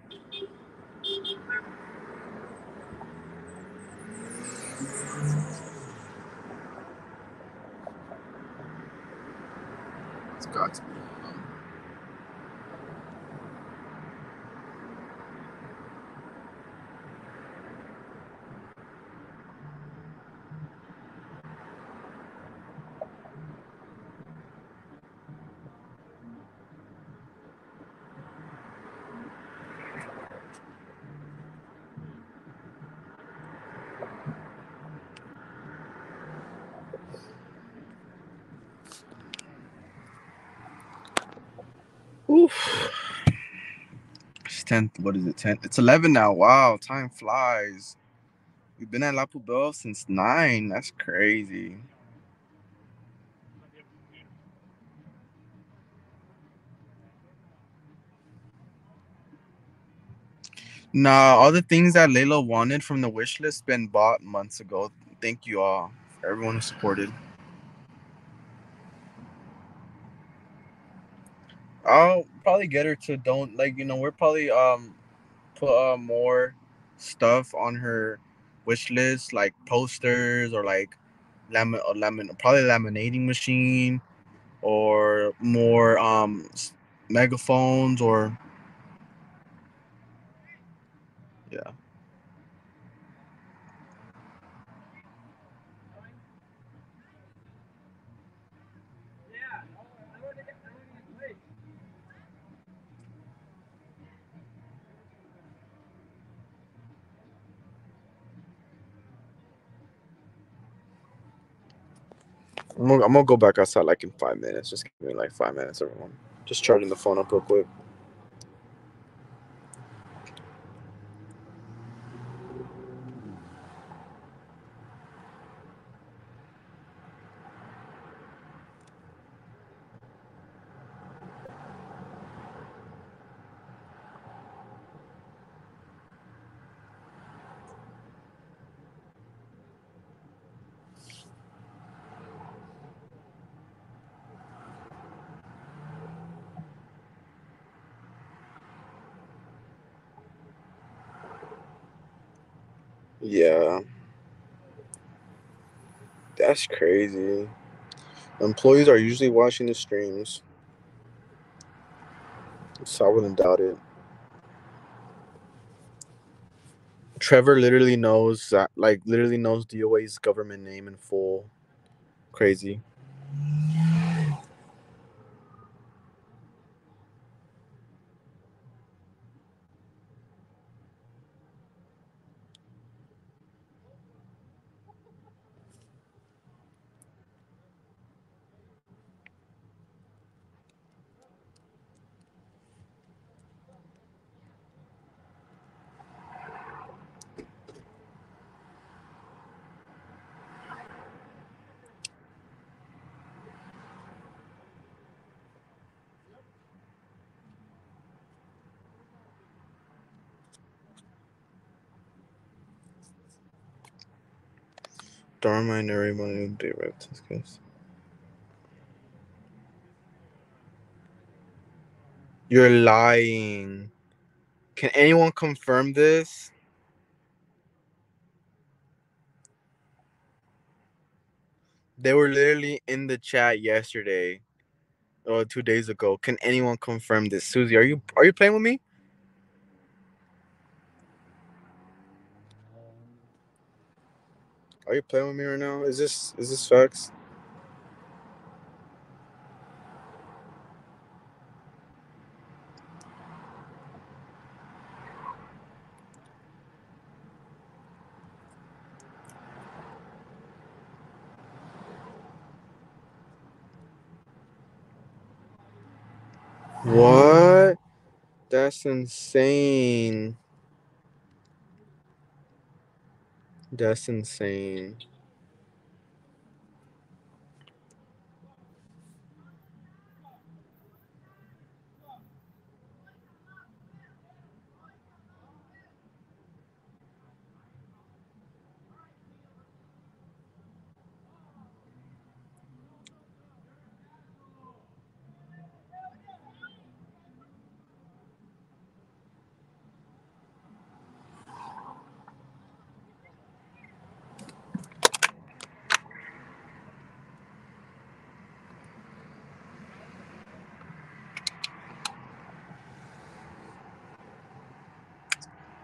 It's got to be. um, Oof. It's 10th. What is it? 10 It's 11 now. Wow. Time flies. We've been at La Poubelle since 9. That's crazy. Nah, all the things that Layla wanted from the wish list been bought months ago. Thank you all. Everyone who supported. I'll probably get her to don't like you know we're probably um put uh, more stuff on her wish list like posters or like lamin or lamin probably laminating machine or more um megaphones or yeah I'm gonna, I'm gonna go back outside like in five minutes just give me like five minutes everyone. Just charging the phone up real quick yeah that's crazy employees are usually watching the streams so I wouldn't doubt it Trevor literally knows that, like, literally knows DOA's government name in full. Crazy. Dharma and everybody direct this case. You're lying. Can anyone confirm this? They were literally in the chat yesterday or two days ago. Can anyone confirm this? Susie, are you are you playing with me? Are you playing with me right now? Is this is this facts? What? That's insane. That's insane.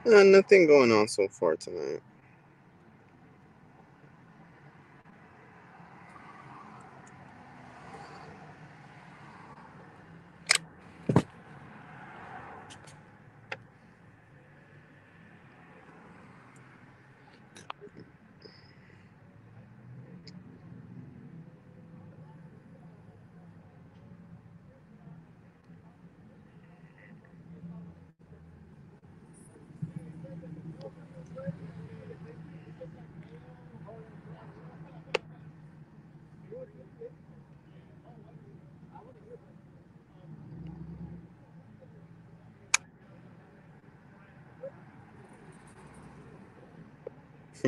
Uh, nothing going on so far tonight.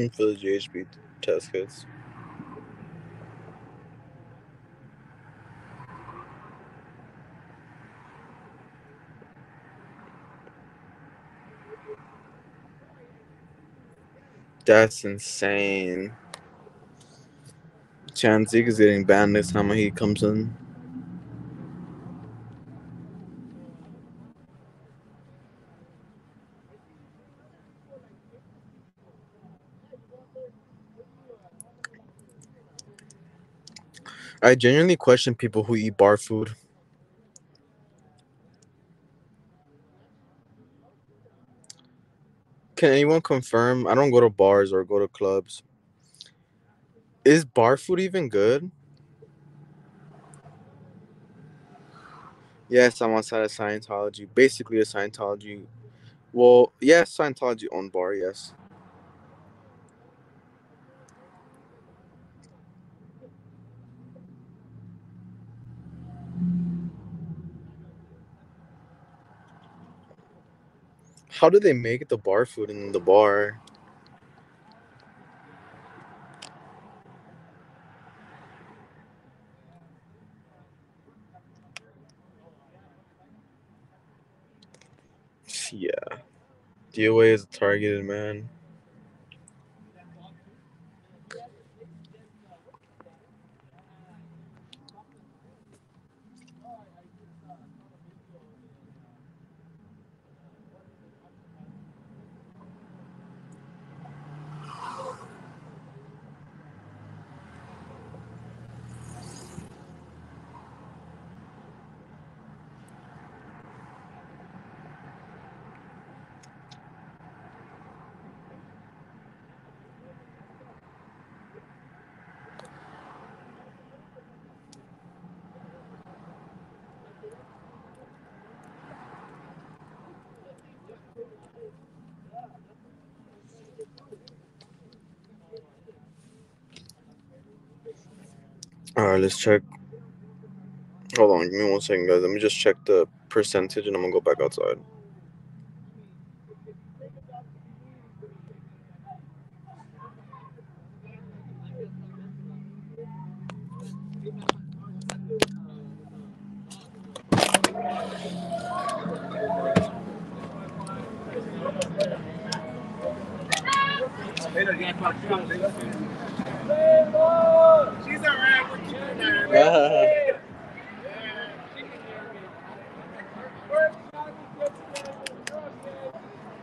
For the GHB test kits. That's insane. Chanzik is getting banned next time he comes in. I genuinely question people who eat bar food. Can anyone confirm? I don't go to bars or go to clubs. Is bar food even good? Yes, I'm outside of Scientology. Basically, a Scientology. Well, yes, Scientology owned bar. Yes. How do they make the bar food in the bar? Yeah. DOA is a targeted man. Let's check. Hold on, give me one second, guys. Let me just check the percentage, and I'm gonna go back outside. She's alright with you.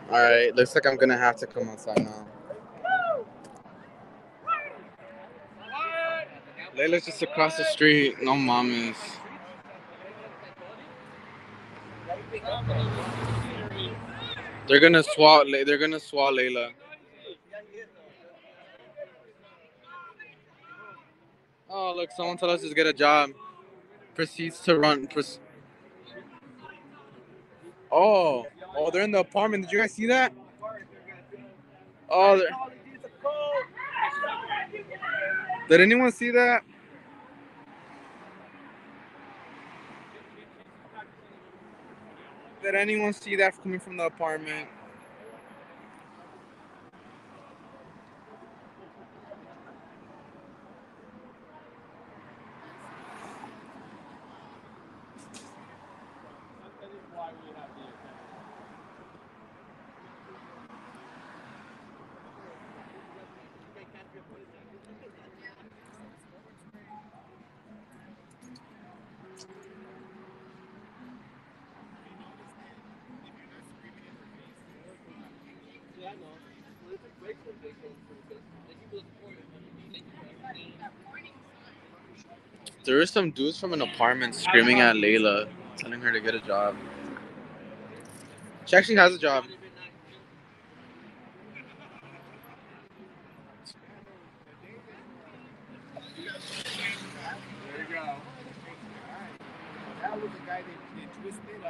All right, looks like I'm gonna have to come outside now. Laylah's just across the street. No mames. They're gonna swat. They're gonna swat Laylah. Oh, look! Someone tell us to get a job. Proceeds to run. Proce- Oh, oh, they're in the apartment. Did you guys see that? Oh, did anyone see that? Did anyone see that coming from the apartment? There were some dudes from an apartment screaming at Laylah, telling her to get a job. She actually has a job. There you go. That was the guy that, that twisted. Uh,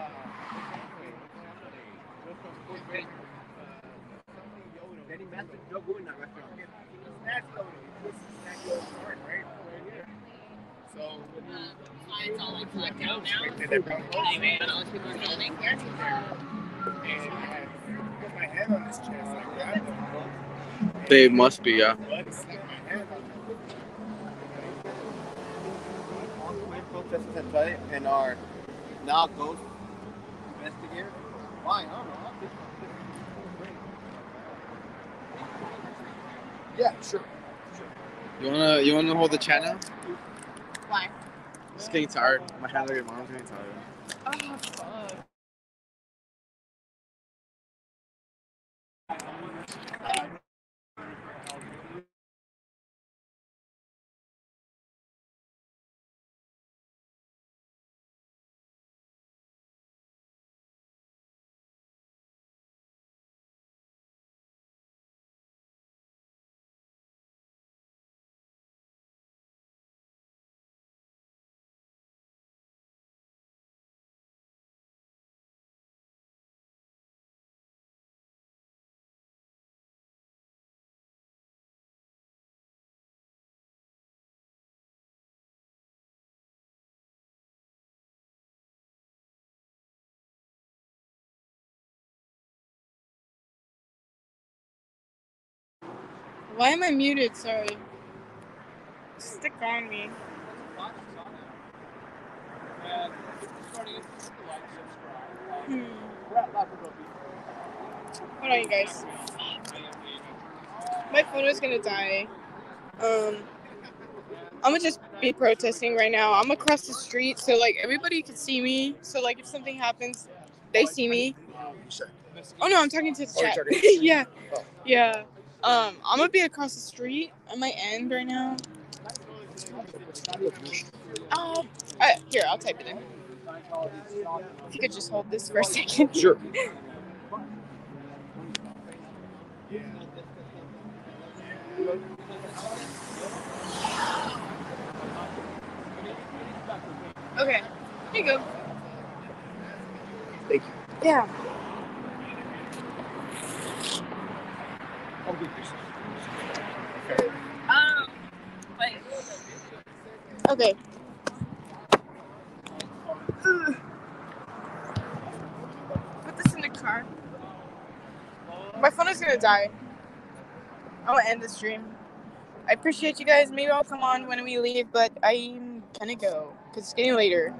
then he messed with Joe Goon in that restaurant. He snatched Yoda. He twisted snatched Yoda's heart, right? Right here. So when he It's all like blacked out now. twisted that brown horse, Anyway, but all those people are filming. and I put my hand on his chest, I grabbed him. They must be, yeah. Blood slapped my hand on him. All the white protesters have tried it and are now ghost investigators. Why? I don't know. Yeah, sure. You wanna you wanna hold the chat now? Why? Just getting tired. My hands are getting, my arms are getting tired. Why am I muted? Sorry. Stick on me. Hmm. Hold on, you guys. My phone is gonna die. Um, I'm gonna just be protesting right now. I'm across the street, so like everybody can see me. So like if something happens, they see me. Oh no, I'm talking to the Oh, chat. talking to the yeah, Oh. yeah. Um, I'm gonna be across the street. I might end right now. Oh, uh, here I'll type it in. If you could just hold this for a second. Sure. Okay, here you go. Thank you. Yeah. Um, wait. Okay. Ugh. Put this in the car. My phone is gonna die. I'm gonna end the stream. I appreciate you guys. Maybe I'll come on when we leave, but I'm gonna go because it's getting later.